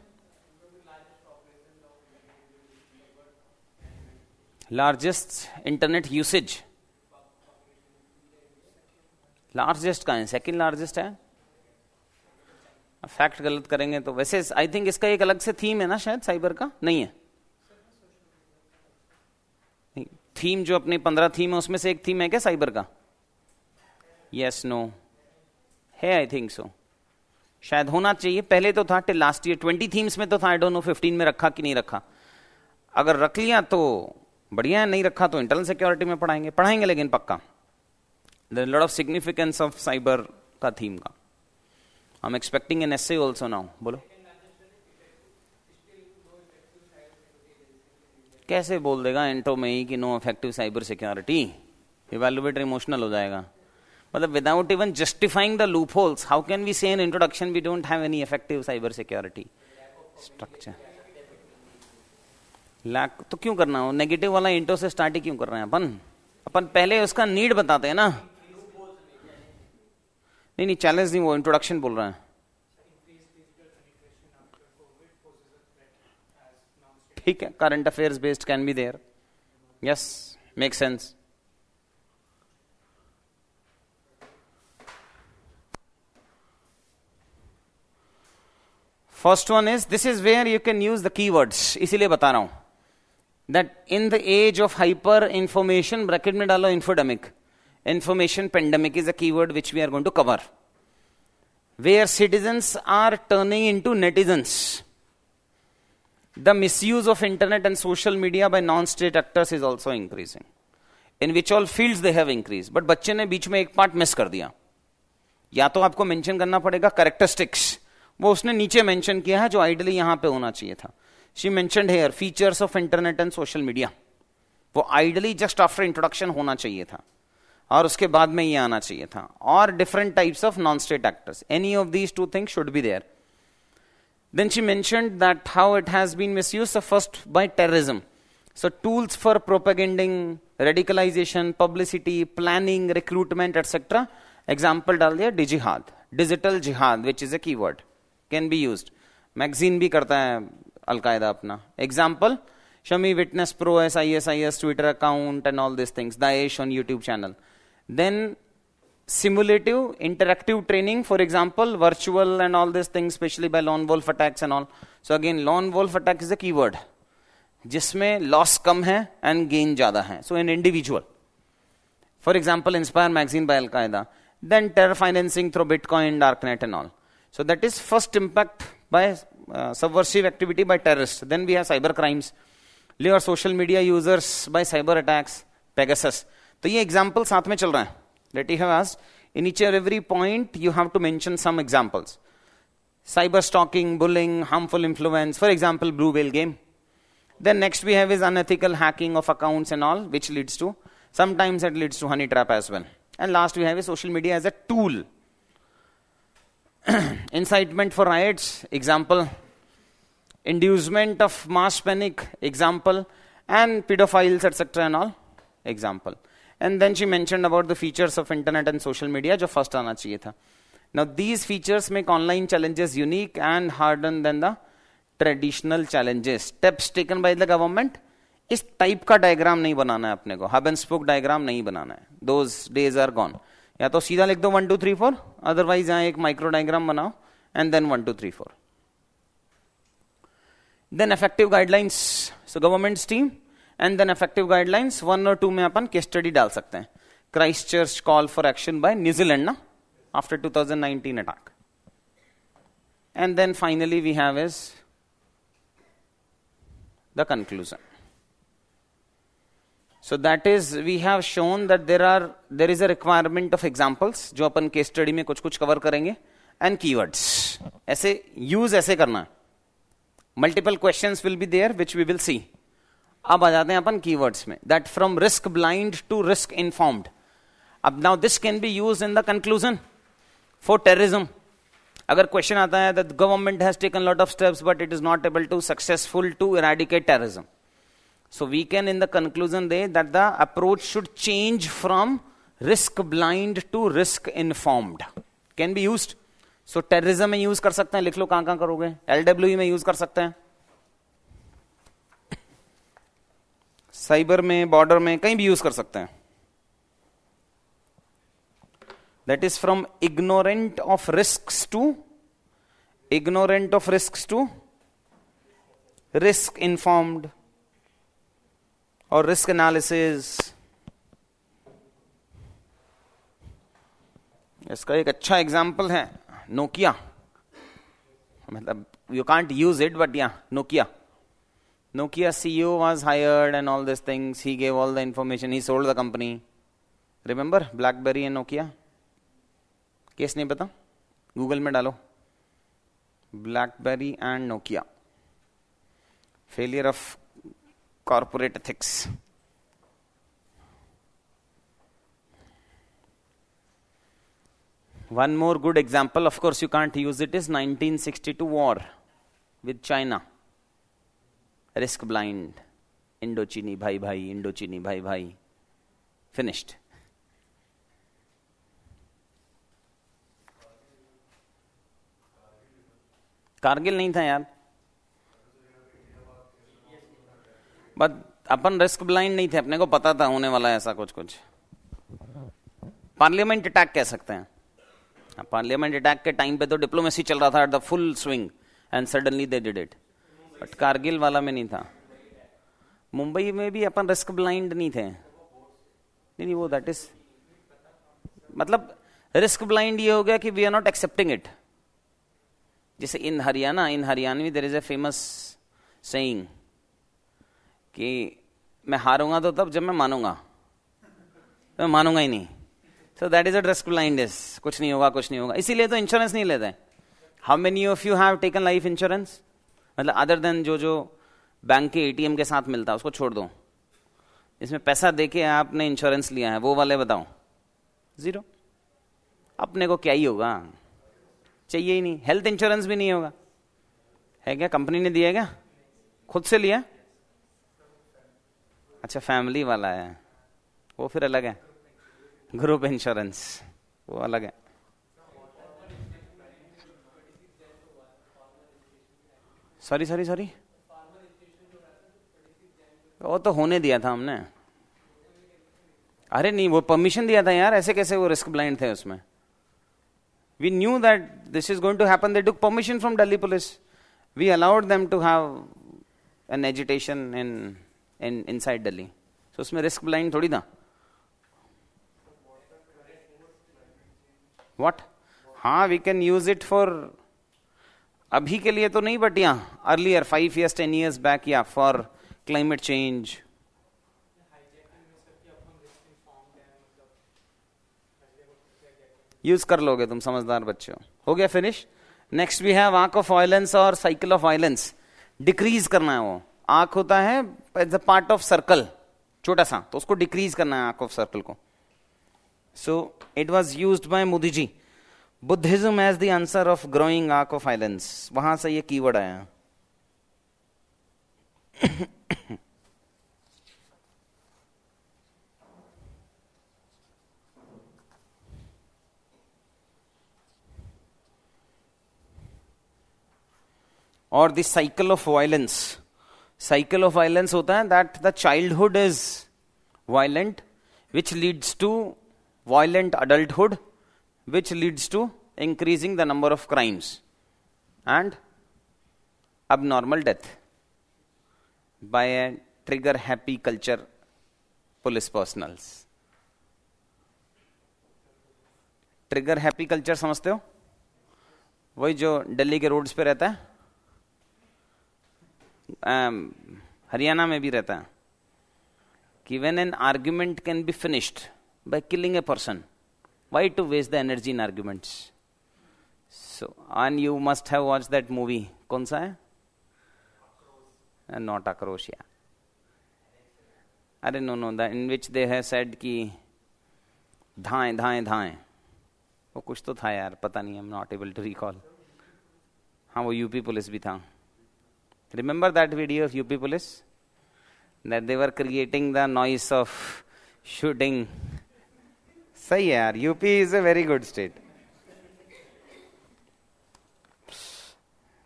Largest internet usage largest का है? सेकंड लार्जेस्ट है? फैक्ट गलत करेंगे तो वैसे आई थिंक इसका एक अलग से थीम है ना शायद साइबर का? नहीं है। थीम जो अपने पंद्रह थीम है, उसमें से एक थीम है क्या साइबर का? यस नो है आई थिंक सो शायद होना चाहिए, पहले तो था till last year twenty themes में तो था आई डोंट नो फिफ्टीन में रखा कि नहीं रखा। अगर रख लिया तो बढ़िया है, नहीं रखा तो इंटरनल सिक्योरिटी में पढ़ाएँगे। पढ़ाएँगे लेकिन पक्का। Lot of significance of cyber का थीम का। I am expecting answers also now बोलो। कैसे बोल देगा एंटो में ही कि no effective cyber security evaluator emotional हो जाएगा। मतलब without even justifying the loopholes how can we say in introduction we don't have any effective cyber security structure lack तो क्यों करना हो? नेगेटिव वाला इंटो से स्टार्ट ही क्यों कर रहे हैं अपन? अपन पहले उसका नीड बताते हैं ना। नहीं नहीं चैलेंज नहीं, वो इंट्रोडक्शन बोल रहे हैं। ठीक है current affairs based can be there yes make sense first one is this is where you can use the keywords इसीलिए बता रहा हूँ। That in the age of hyper information bracket में डालो infodemic information pandemic is a keyword which we are going to cover we are citizens are turning into netizens the misuse of internet and social media by non state actors is also increasing in which all field they have increase but बच्चे ने बीच में एक part miss कर दिया. या तो आपको मैंशन करना पड़ेगा करेक्टरिस्टिक्स वो उसने नीचे मैंशन किया है जो आइडली यहाँ पर होना चाहिए था. She mention here features of internet and social media वो आइडली जस्ट आफ्टर इंट्रोडक्शन होना चाहिए था। और उसके बाद में ये आना चाहिए था। और different types of non state actors any of these two things should be there then she mentioned that how it has been misused, so first by terrorism. So tools for propaganding, radicalization, publicity, planning, recruitment etc example डाल दिया digihad digital jihad which is a keyword can be used magazine भी करता है al Qaeda अपना। Example Shami witness pro S I S I S Twitter account and all this things Daesh on YouTube channel then simulative interactive training for example virtual and all this thing specially by lone wolf attacks and all so again lone wolf attack is a keyword जिसमें loss कम है and gain ज़्यादा है। So an individual for example inspire magazine by al Qaeda then terror financing through bitcoin darknet and all so that is first impact by uh, subversive activity by terrorists then we have cyber crimes lure social media users by cyber attacks pegasus तो ये example साथ में चल रहा है let you have asked in each every point you have to mention some examples cyber stalking, bullying, harmful influence, for example, blue whale game. Then next we have is unethical hacking of accounts and all, which leads to, sometimes it leads to honey trap as well. And last we have is social media as a tool. Incitement for riots, example. Inducement of mass panic, example. And pedophiles, etc. and all, example. And then she mention about the features of internet and social media जो first आना चाहिए था now these features make online challenges unique and harden then the traditional challenges steps taken by the government इस type का diagram नहीं बनाना है अपने को हब एंड स्पोक डायग्राम नहीं बनाना है दोज डेज़ आर गॉन या तो सीधा लिख दो one, two, three, four otherwise यहाँ एक माइक्रो डायग्राम बनाओ and then one, two, three, four. Then effective guidelines so government team and then effective guidelines one और टू में अपन केस स्टडी डाल सकते हैं। Christchurch call for action by New Zealand ना? After 2019 attack and then finally we have is the conclusion so that is, we have shown that there are, there is a requirement of examples, जो अपन case study में कुछ कुछ cover करेंगे and keywords ऐसे use ऐसे करना। Multiple question will be there which we will see अब आ जाते हैं अपन कीवर्ड्स में। That from risk blind to risk informed अब now this can be use in the conclusion for terrorism अगर क्वेश्चन आता है that government has taken lot of steps but it is not able to successful to eradicate terrorism so we can, in the conclusion say that the approach should change from risk blind to risk informed. Can be used. सो terrorism में use कर सकते हैं. लिख लो कहाँ कहाँ करोगे LW में यूज़ कर सकते हैं. साइबर में बॉर्डर में कहीं भी यूज़ कर सकते हैं. That is from ignorant of risk to ignorant of risk to risk informed और रिस्क एनालिसिस इसका एक अच्छा एग्ज़ाम्पल है नोकिया मतलब you can't use it but yeah Nokia Nokia CEO was hired and all this things he gave all the information he sold the company remember BlackBerry and Nokia case नहीं पता? Google में डालो। BlackBerry and Nokia failure of corporate ethics one more good example of course you can't use it is 1962 sixty two war with China risk blind Indo चीनी भाई भाई Indo चीनी भाई भाई फिनिश्ड कारगिल नहीं था यार बट अपन रिस्क ब्लाइंड नहीं थे, अपने को पता था होने वाला ऐसा कुछ कुछ पार्लियामेंट अटैक कह सकते हैं। पार्लियामेंट अटैक के टाइम पे तो डिप्लोमेसी चल रहा था at the full swing and suddenly they did it but Kargil वाला में नहीं था। मुंबई में भी अपन रिस्क ब्लाइंड नहीं थे। नहीं नहीं, वो दैट इज़ मतलब रिस्क ब्लाइंड ये हो गया कि we are not accepting it जैसे in Haryana in Haryanvi there is a famous saying कि मैं हारूँगा तो तब जब मैं मानूँगा। तो मैं मानूँगा ही नहीं। So that is a risk blind कुछ नहीं होगा, कुछ नहीं होगा। इसीलिए तो इंश्योरेंस नहीं लेते how many of you have taken life insurance मतलब अदर देन जो जो बैंक के एटीएम के साथ मिलता है, उसको छोड़ दो। इसमें पैसा देके आपने इंश्योरेंस लिया है, वो वाले बताओ। ज़ीरो अपने को क्या ही होगा? चाहिए ही नहीं। हेल्थ इंश्योरेंस भी नहीं होगा। है क्या? कंपनी ने दिया क्या? खुद से लिया? अच्छा फैमिली वाला है। वो फिर अलग है। ग्रुप इंश्योरेंस वो अलग है। सॉरी सॉरी सॉरी वो तो होने दिया था हमने। अरे नहीं, वो परमिशन दिया था यार, ऐसे कैसे वो रिस्क ब्लाइंड थे उसमें? We knew that this is going to happen they took permission from Delhi police we allowed them to have an agitation in inside तो उसमें रिस्क ब्लाइंड थोड़ी ना वॉट हाँ we can use it for अभी के लिए तो नहीं but yeah earlier five years ten years back या फॉर क्लाइमेट चेंज यूज़ कर लोगे तुम, समझदार बच्चे हो। हो गया फिनिश नेक्स्ट भी है आँख ऑफ़ वायलेंस और साइकिल ऑफ़ वायलेंस डिक्रीज करना है वो। आँख होता है as a part of circle छोटा सा तो उसको डिक्रीज करना है आर्क ऑफ़ सर्कल को। So it was use by Modi ji Buddhism as the answer of growing arc of islands वहाँ से ये कीवर्ड आया। और the cycle of violence cycle of violence होता है that the childhood is violent which leads to violent adulthood which leads to increasing the number of crimes and abnormal death by a trigger happy culture police personals trigger happy culture समझते हो? वही जो दिल्ली के roads पे रहता है हरियाणा में भी रहता है कि when an argument can be finished by killing a person why to waste the energy in arguments? So and you must have watched that movie. कौन सा है? Not Akrosh, yeah. अरे no no the in which they है said कि धाएँ धाएँ धाएँ वो कुछ तो था यार पता नहीं I am not able to recall हाँ वो यूपी पुलिस भी था Remember that video of UP police that they were creating the noise of shooting सही है यार UP is a very good state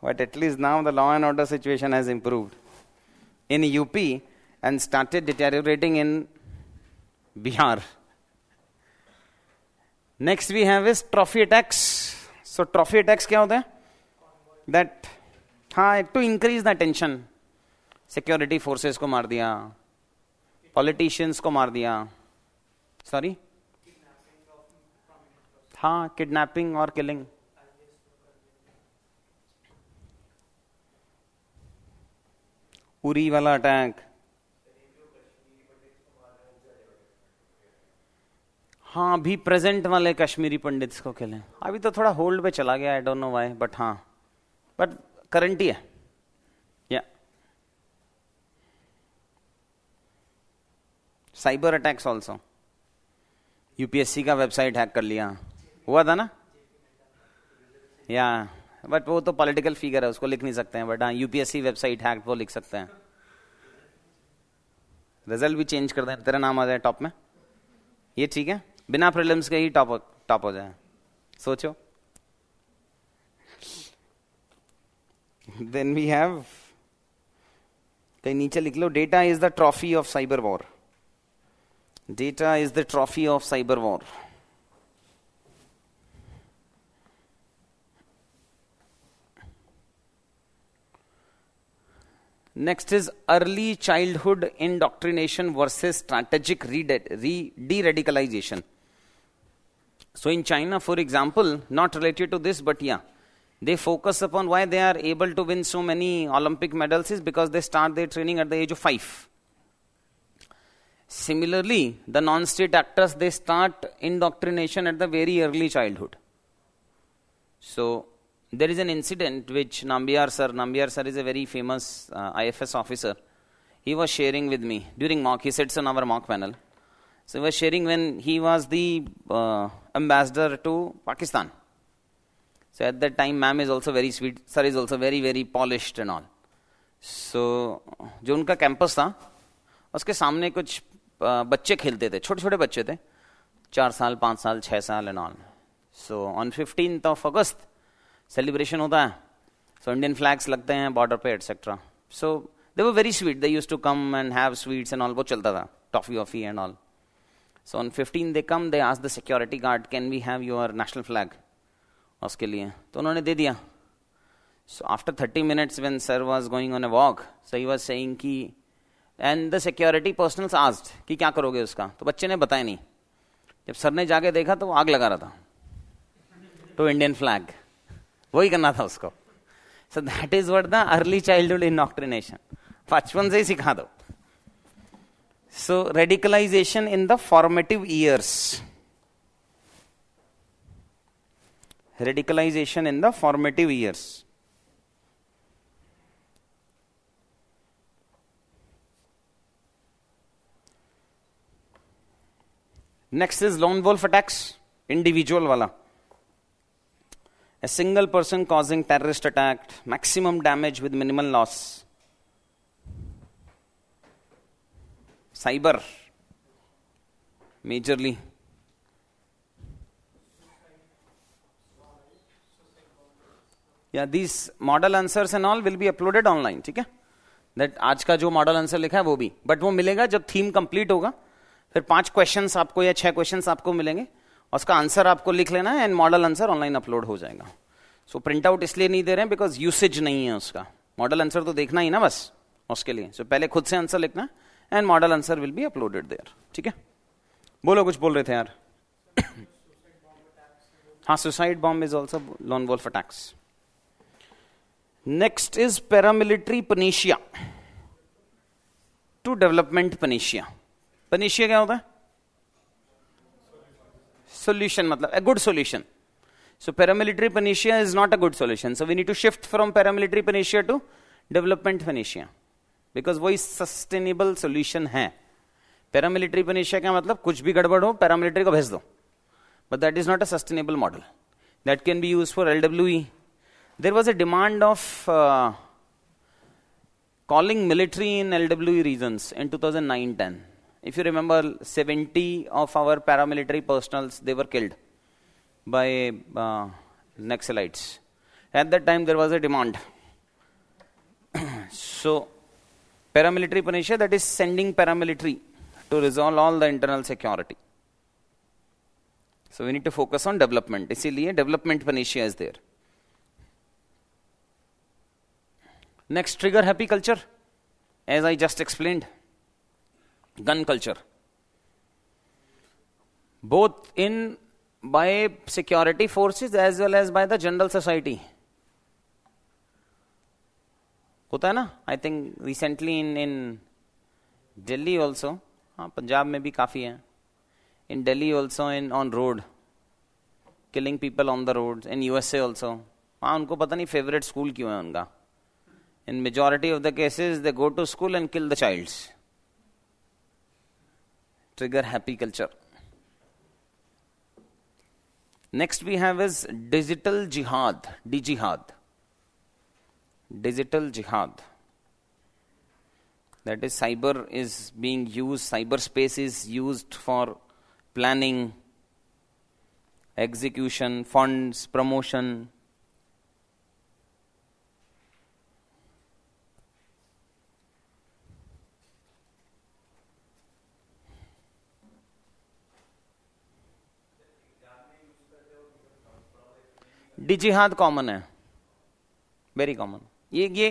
but at least now the law and order situation has improved in UP and started deteriorating in Bihar. Next we have is trophy attacks. So trophy attacks क्या होता है? That हाँ to increase the attention. Security forces को मार दिया, politicians को मार दिया. सॉरी हाँ किडनैपिंग और किलिंग उरी वाला अटैक हाँ अभी प्रेजेंट वाले कश्मीरी पंडित्स को खेले. अभी तो थोड़ा होल्ड पे चला गया I don't know why but हाँ. But current he. Yeah. Cyber attacks also UPSC का वेबसाइट हैक कर लिया। हुआ था ना? या। बट वो तो पॉलिटिकल फिगर है, उसको लिख नहीं सकते हैं, बट हाँ यूपीएससी वेबसाइट हैक वो लिख सकते हैं। रिज़ल्ट भी चेंज कर दें, तेरा नाम आ जाए टॉप में। ये ठीक है? बिना प्रिलिम्स के ही टॉप टॉप हो जाए। सोचो। देन वी हैव कहीं नीचे लिख लो data is the trophy of cyber war data is the trophy of cyber war Next is early childhood indoctrination versus strategic de-radicalization. So in China, for example, not related to this, but yeah, they focus upon why they are able to win so many Olympic medals is because they start their training at the age of five. Similarly, the non-state actors, they start indoctrination at the very early childhood. So there is an incident which Nambiar sir, Nambiar sir is a very famous uh, IFS officer. He was sharing with me during mock. He sits on our mock panel. So he was sharing when he was the uh, ambassador to Pakistan. So at that time, ma'am is also very sweet. Sir is also very very polished and all. So जो उनका campus था उसके सामने कुछ बच्चे खेलते थे छोटे छोटे बच्चे थे। चार साल पाँच साल छः साल and all so on fifteen of August celebration होता है। सो इंडियन फ्लैग्स लगते हैं बॉर्डर पे एटसेट्रा सो दे वो very sweet they use to come and have sweets and all वो चलता था toffee वॉफी and all so on fifteen they come they ask the security guard can we have your national flag उसके लिए। तो उन्होंने दे दिया। So after thirty minutes when sir was going on a walk so he was saying की and the security personal asked कि क्या करोगे उसका? तो बच्चे ने बताया नहीं। जब सर ने जाके देखा तो वो आग लगा रहा था। टू इंडियन फ्लैग वही करना था उसको। So that is what the early childhood indoctrination बचपन से ही सिखा दो। So radicalisation in the formative years radicalization in the formative years. Next is lone wolf attacks, individual wala. A single person causing terrorist attack, maximum damage with minimal loss. Cyber, majorly Yeah, these model answers and all will be uploaded online, ठीक है? That आज का जो model answer लिखा है वो भी। But वो मिलेगा जब थीम कंप्लीट होगा। फिर पाँच क्वेश्चन आपको या छह क्वेश्चंस आपको मिलेंगे। और उसका आंसर आपको लिख लेना है and model answer online upload हो जाएगा। सो प्रिंट आउट इसलिए नहीं दे रहे हैं बिकॉज़ यूसेज नहीं है उसका। मॉडल आंसर तो देखना ही ना बस उसके लिए। सो so, पहले खुद से आंसर लिखना and model answer will be uploaded there ठीक है? बोलो कुछ बोल रहे थे यार। हाँ suicide bomb is also lone wolf attacks next is paramilitary panacea to development panacea panacea क्या होता है? सोल्यूशन मतलब a good solution so paramilitary panacea is not a good solution so we need to shift from paramilitary panacea to development panacea because वही sustainable solution है. Paramilitary panacea का मतलब? कुछ भी गड़बड़ हो पैरामिलिट्री को भेज दो. But that is not a sustainable model that can be use for LW there was a demand of uh, calling military in LWE regions in 2009-10. If you remember, 70 of our paramilitary personals, they were killed by uh, Naxalites. At that time, there was a demand. so, paramilitary Panisha, that is sending paramilitary to resolve all the internal security. So, we need to focus on development. Isiliye, development panacea is there. Next trigger happy culture as I just explained gun culture both in by security forces as well as by the general society होता है ना? I think recently in in Delhi also हाँ पंजाब में भी काफ़ी है। In Delhi also in on road killing people on the road in USA also हाँ उनको पता नहीं फेवरेट स्कूल क्यों है उनका। in majority of the cases they go to school and kill the childs. Trigger happy culture. Next we have is digital jihad d jihad digital jihad. That is cyber is being used cyberspace is used for planning execution funds promotion. डिजिहाद common है। Very common ये ये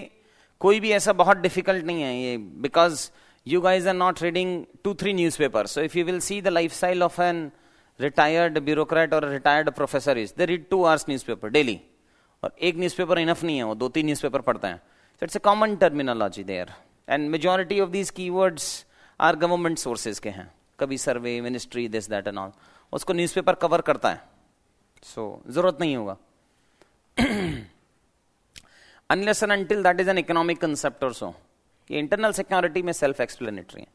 कोई भी ऐसा बहुत difficult नहीं है ये because you guys are not reading two three news paper so if you will see the life style of an retired bureaucrat और retired professor is they read two hours news paper daily और एक news paper enough नहीं है वो दो तीन news paper पढ़ते हैं। So it's a common terminology there and majority of these key words are government sources के हैं। कभी survey ministry this that and all उसको न्यूज़पेपर कवर करता है। सो so, ज़रूरत नहीं होगा। unless and until that is an economic concept or so. Internal security may self explanatory.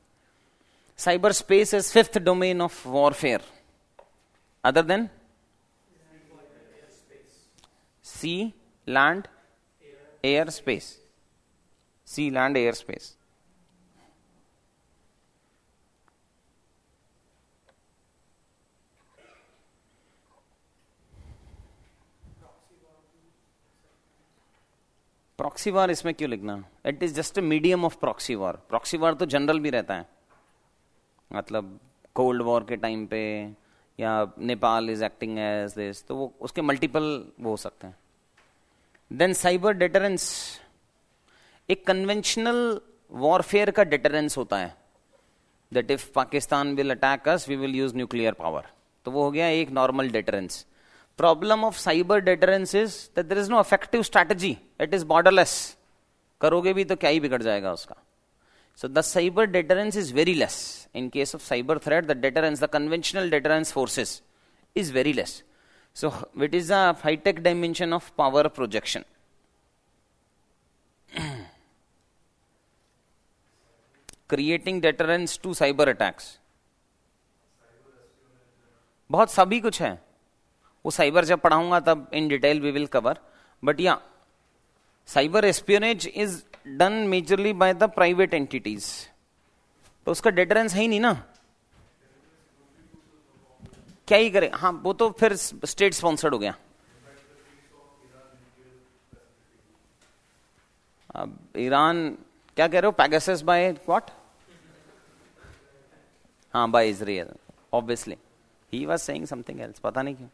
Cyber space is fifth domain of warfare. Other than sea, land, air, space. Sea, land, air, space. Proxy war इसमें क्यों लिखना? It is just a medium of proxy war proxy war तो general भी रहता है। मतलब cold war के time पे या Nepal is acting as this तो वो उसके मल्टीपल वो हो सकते हैं। देन साइबर डिटरेंस एक कन्वेंशनल वॉरफेयर का डिटरेंस होता है। That if Pakistan will attack us we will use nuclear power तो वो हो गया एक normal deterrence problem of cyber deterrence is that there is no effective strategy it is borderless करोगे भी तो क्या ही बिगड़ जाएगा उसका। So the cyber deterrence is very less in case of cyber threat the deterrence the conventional deterrence forces is very less so with is the high tech dimension of power projection creating deterrence to cyber attacks बहुत सभी कुछ है। वो cyber जब पढ़ाऊँगा तब in detail we will cover but yeah cyber espionage is done majorly by the private entities तो उसका डेटरेंस है ही नहीं ना? क्या ही करे? हाँ वो तो फिर स्टेट स्पॉन्सर्ड हो गया। अब ईरान, क्या कह रहे हो? पैगसस बाय व्हाट हाँ by Israel obviously he was saying something else पता नहीं क्यों।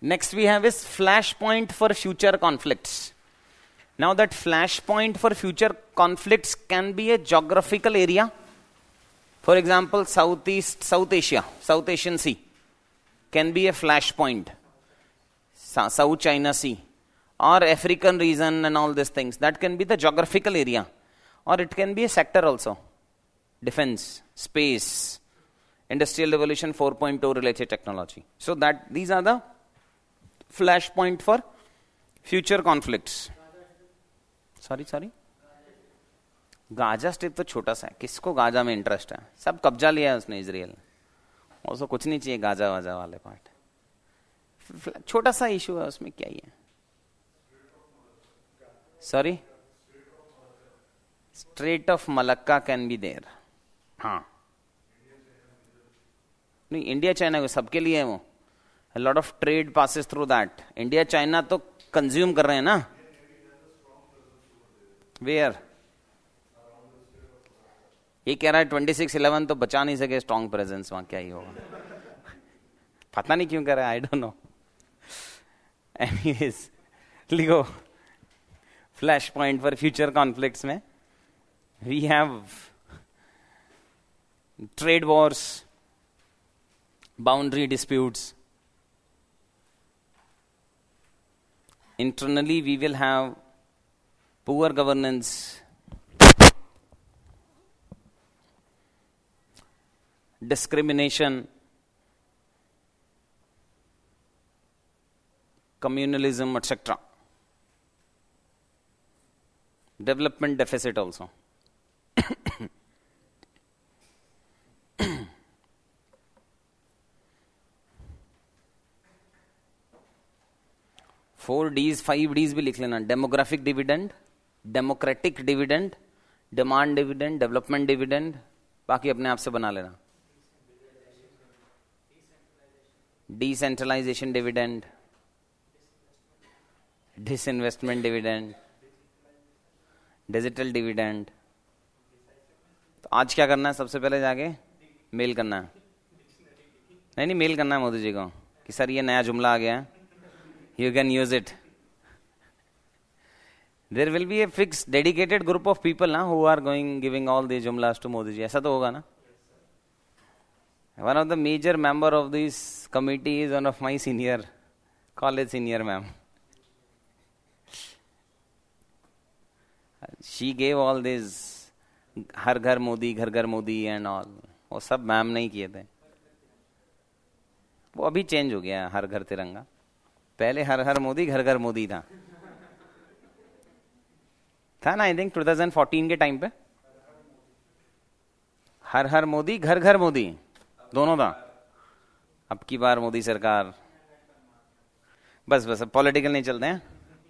Next we have is flashpoint for future conflicts. Now that flashpoint for future conflicts can be a geographical area. For example, Southeast, South Asia, South Asian Sea can be a flashpoint. South China Sea or African region and all these things. That can be the geographical area. Or it can be a sector also. Defense, space, industrial revolution 4.0 related technology. So that these are the flash point for future conflicts sorry sorry Gaza strip तो छोटा सा है। किसको Gaza में interest है? सब कब्जा लिया है उसने इसराइल उसको कुछ नहीं चाहिए गाजा वाजा वाले पार्ट छोटा सा इशू है उसमें क्या ही है? Sorry strait of Malacca can be there हाँ। नहीं इंडिया चाइना को सबके लिए है वो। Lot of trade passes through that India China तो कंज्यूम कर रहे हैं ना? वेयर ये कह रहा है ट्वेंटी सिक्स इलेवन तो बचा नहीं सके स्ट्रॉन्ग प्रेजेंस वहाँ क्या ही होगा? पता नहीं क्यों कह रहा है आई डोंट नो एनीवेज लिखो। Flash point for future conflicts में। We have trade wars boundary disputes internally we will have poor governance. Discrimination. Communalism etc development deficit also four Ds five Ds भी लिख लेना। Demographic dividend democratic dividend demand dividend development dividend बाकी अपने आप से बना लेना। Decentralisation dividend disinvestment dividend digital dividend तो आज क्या करना है? सबसे पहले जाके मेल करना है। नहीं नहीं मेल करना है मोदी जी को कि, सर, ये नया जुमला आ गया है। You can use it. There will be a fixed, dedicated group of people na, who are going giving all these jumlas to Modi ji. ऐसा तो होगा ना? One of the major member of this committee is one of my senior, college senior ma'am. She gave all this हर घर मोदी घर घर Modi and all वो सब ma'am नहीं किए थे वो अभी चेंज हो गया हर घर तिरंगा पहले हर हर मोदी, घर घर मोदी था। था ना आई थिंक 2014 के टाइम पे? हर हर मोदी, घर घर मोदी। दोनों था। अब की बार मोदी सरकार? बस बस, अब पॉलिटिकल नहीं चलते हैं।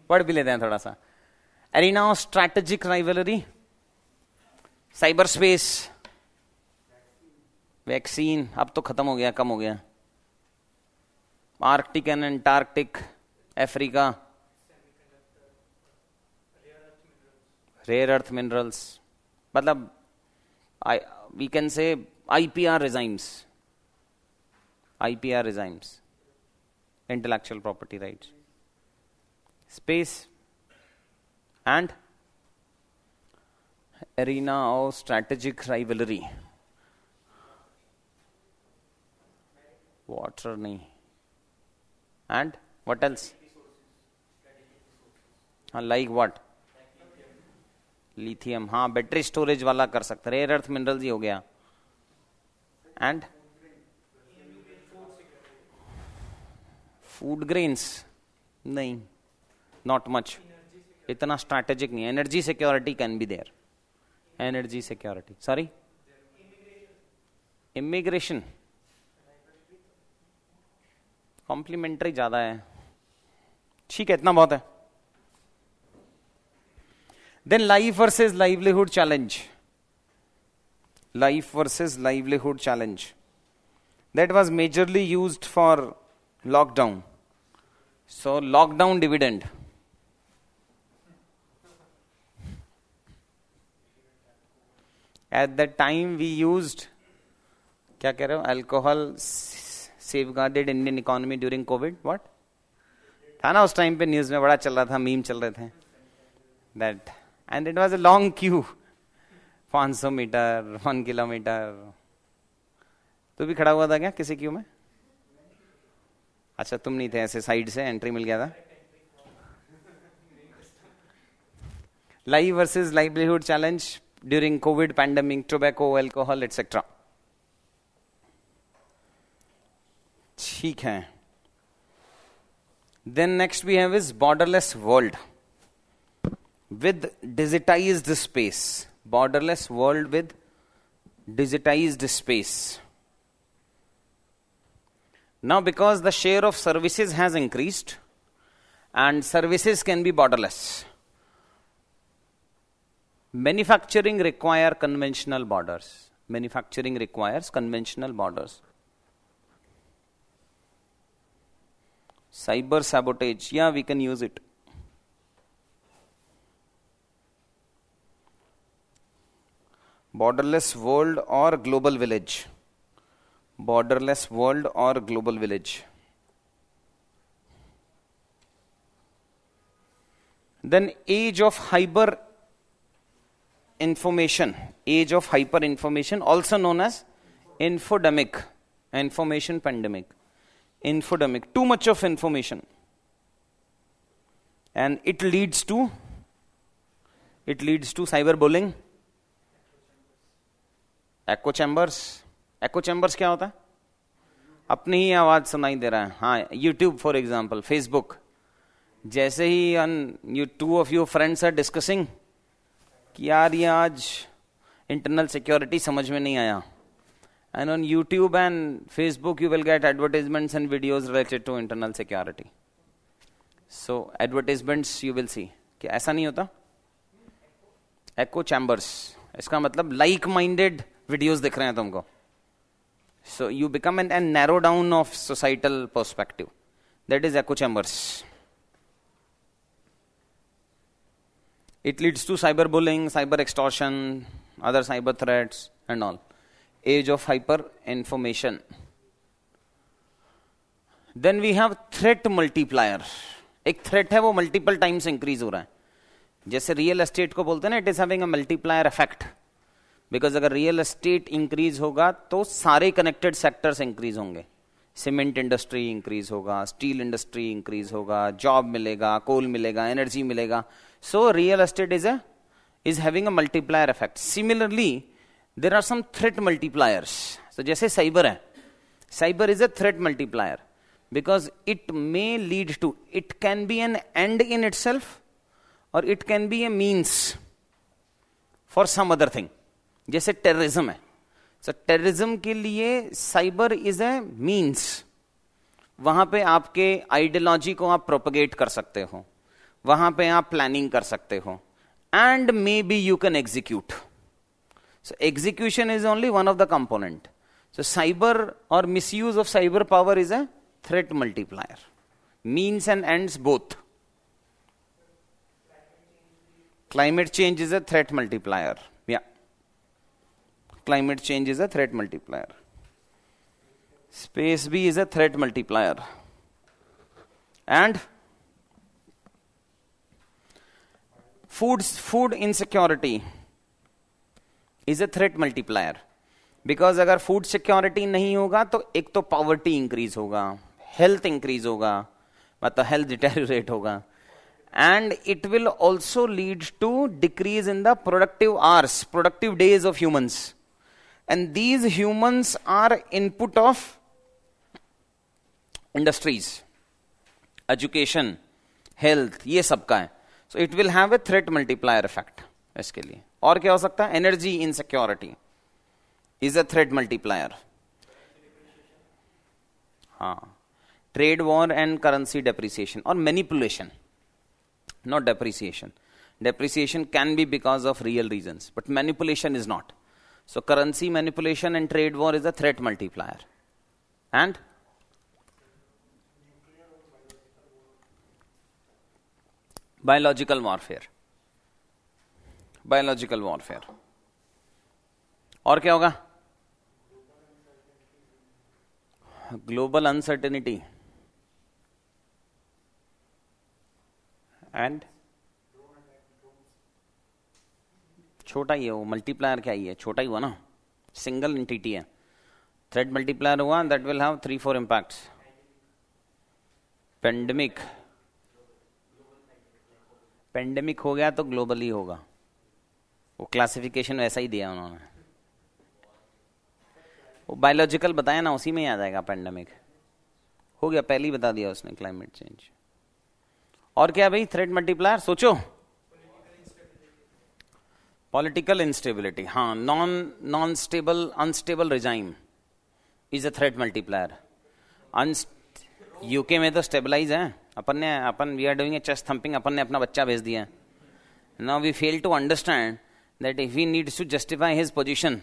पढ़ भी लेते हैं थोड़ा सा। Arena of strategic rivalry cyber space vaccine अब तो खत्म हो गया, कम हो गया। Arctic and Antarctic, Africa, rare earth minerals. Matlab, I, we can say IPR regimes. IPR regimes. Intellectual property rights. Space and arena of strategic rivalry. Water नहीं and what else? Like what lithium हाँ battery storage वाला कर सकते rare earth minerals ही हो गया। And food grains नहीं not much इतना स्ट्रैटेजिक नहीं energy security can be there energy security sorry immigration complementary ज़्यादा है। ठीक है, इतना बहुत है। Then life versus livelihood challenge life versus livelihood challenge that was majorly use for lockdown so lockdown dividend at the time we use क्या कह रहे हो? Alcohol safeguarded Indian economy during covid What? था ना उस टाइम पे news में बड़ा चल रहा था मीम चल रहे थे। That and it was a long queue पाँच सौ मीटर वन किलोमीटर तू भी खड़ा हुआ था क्या किसी क्यू में? अच्छा तुम नहीं थे ऐसे साइड से एंट्री मिल गया था। Live versus livelihood challenge during covid pandemic tobacco alcohol etcetera ठीक है then next we have is borderless world with digitised space borderless world with digitised space now because the share of services has increased and services can be borderless manufacturing require conventional borders manufacturing requires conventional borders Cyber sabotage. Yeah we can use it. Borderless world or global village? Borderless world or global village? Then age of hyper information. Age of hyper information also known as infodemic information pandemic infodemic too much of information and it leads to it leads to cyberbullying echo chambers echo chambers क्या होता है अपनी ही आवाज़ सुनाई दे रहा है हाँ यूट्यूब फॉर एग्ज़ाम्पल फेसबुक जैसे ही you two of you friends are discussing कि यार ये आज इंटरनल सिक्योरिटी समझ में नहीं आया and on YouTube and Facebook you will get advertisements and videos related to internal security so advertisements you will see क्या ऐसा नहीं होता। एको चैम्बर्स इसका मतलब लाइक माइंडेड वीडियोज़ दिख रहे हैं तुमको। So you become an an narrow down of societal perspective that is echo chambers It leads to cyberbullying, cyber extortion, other cyber threats, and all. Age of hyper information. Then we have threat multiplier. एक threat है वो multiple times increase हो रहा है जैसे real estate को बोलते हैं ना it is having a multiplier effect because अगर रियल एस्टेट इंक्रीज होगा तो सारे कनेक्टेड सेक्टर्स इंक्रीज होंगे सीमेंट इंडस्ट्री इंक्रीज होगा स्टील इंडस्ट्री इंक्रीज होगा जॉब मिलेगा कोल मिलेगा एनर्जी मिलेगा so real estate is a is having a multiplier effect. Similarly, there are some threat multipliers तो जैसे साइबर है cyber is a threat multiplier because it may lead to it can be an and in itself और it can be a means for some other thing जैसे terrorism है. So so, terrorism के लिए cyber is a means वहाँ पे आपके ideology को आप प्रोपोगेट कर सकते हो. वहाँ पे आप प्लानिंग कर सकते हो. And maybe you can execute So execution is only one of the component. So cyber or misuse of cyber power is a threat multiplier. Means and ends both. Climate change is a threat multiplier. Yeah. Climate change is a threat multiplier. Space B is a threat multiplier. And food, food insecurity is a threat multiplier because अगर food security नहीं होगा तो एक तो poverty increase होगा health increase होगा मतलब health deteriorate होगा. And it will also lead to decrease in the productive hours productive days of humans and these humans are input of industries education health ये सबका है. So it will have a threat multiplier effect इसके लिए. और क्या हो सकता है? Energy insecurity is a threat multiplier हाँ. Trade war and currency depreciation और manipulation not depreciation depreciation can be because of real reason but manipulation is not so currency manipulation and trade war is a threat multiplier and biological warfare biological warfare और क्या होगा? Global uncertainty and छोटा ही है वो multiplier क्या ही है? छोटा ही हुआ ना? सिंगल एंटिटी है। थ्रेड मल्टीप्लायर हुआ that will have three four impacts pandemic pandemic हो गया तो ग्लोबली होगा। वो क्लासिफिकेशन वैसा ही दिया उन्होंने। वो बायोलॉजिकल बताया ना, उसी में ही आ जाएगा पेंडेमिक हो गया, पहले ही बता दिया उसने क्लाइमेट चेंज और क्या भाई थ्रेड मल्टीप्लायर सोचो। पॉलिटिकल इंस्टेबिलिटी हाँ non non stable unstable regime is a threat multiplier UK में तो स्टेबलाइज है। अपन ने, अपन we are doing a chest thumping अपन ने अपना बच्चा भेज दिया now we fail to understand that if he needs to justify his position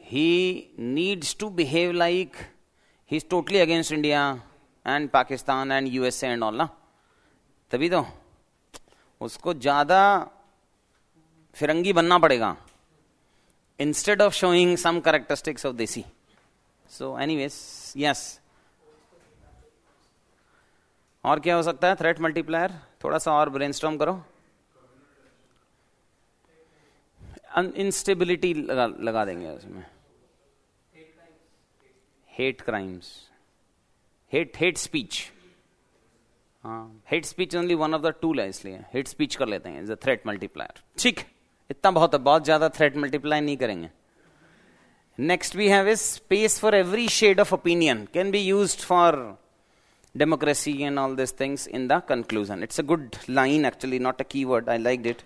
he needs to behave like he is totally against India and Pakistan and USA and all ना तभी तो उसको ज़्यादा फिरंगी बनना पड़ेगा instead of showing some characteristics of desi. So, anyways, yes. और क्या हो सकता है थ्रेट मल्टीप्लायर थोड़ा सा और ब्रेनस्टॉर्म करो इंस्टेबिलिटी लगा लगा देंगे उसमें hate crimes hate hate speech हाँ hate speech only one of the tool है इसलिए हेट स्पीच कर लेते हैं इज़ अ थ्रेट मल्टीप्लायर ठीक इतना बहुत है बहुत ज़्यादा थ्रेट मल्टीप्लाई नहीं करेंगे next we have is space for every shade of opinion can be use for democracy and all these things in the conclusion. It's a good line actually, not a keyword. I liked it.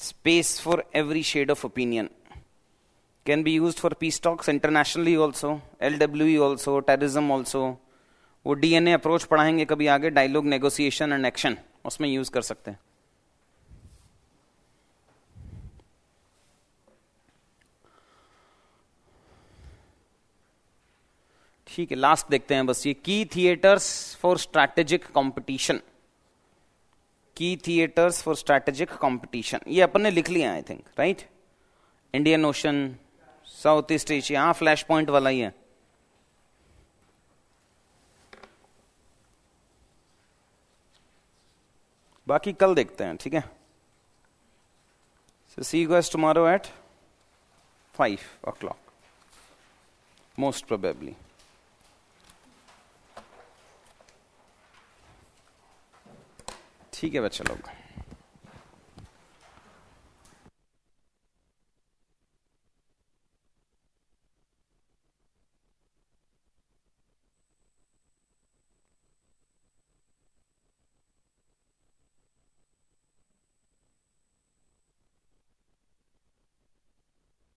Space for every shade of opinion. Can be used for peace talks internationally also, LWE also, terrorism also. वो DNA approach पढ़ाएँगे कभी आगे dialogue negotiation and action उसमें use कर सकते हैं ठीक है लास्ट देखते हैं बस ये की थिएटर्स फॉर स्ट्रैटेजिक कंपटीशन की थिएटर्स फॉर स्ट्रैटेजिक कंपटीशन ये अपन ने लिख लिया I think right Indian Ocean South East Asia हाँ फ्लैश पॉइंट वाला ही है। बाकी कल देखते हैं, ठीक है? So C goes tomorrow at five o'clock most probably ठीक है बच्चे लोग।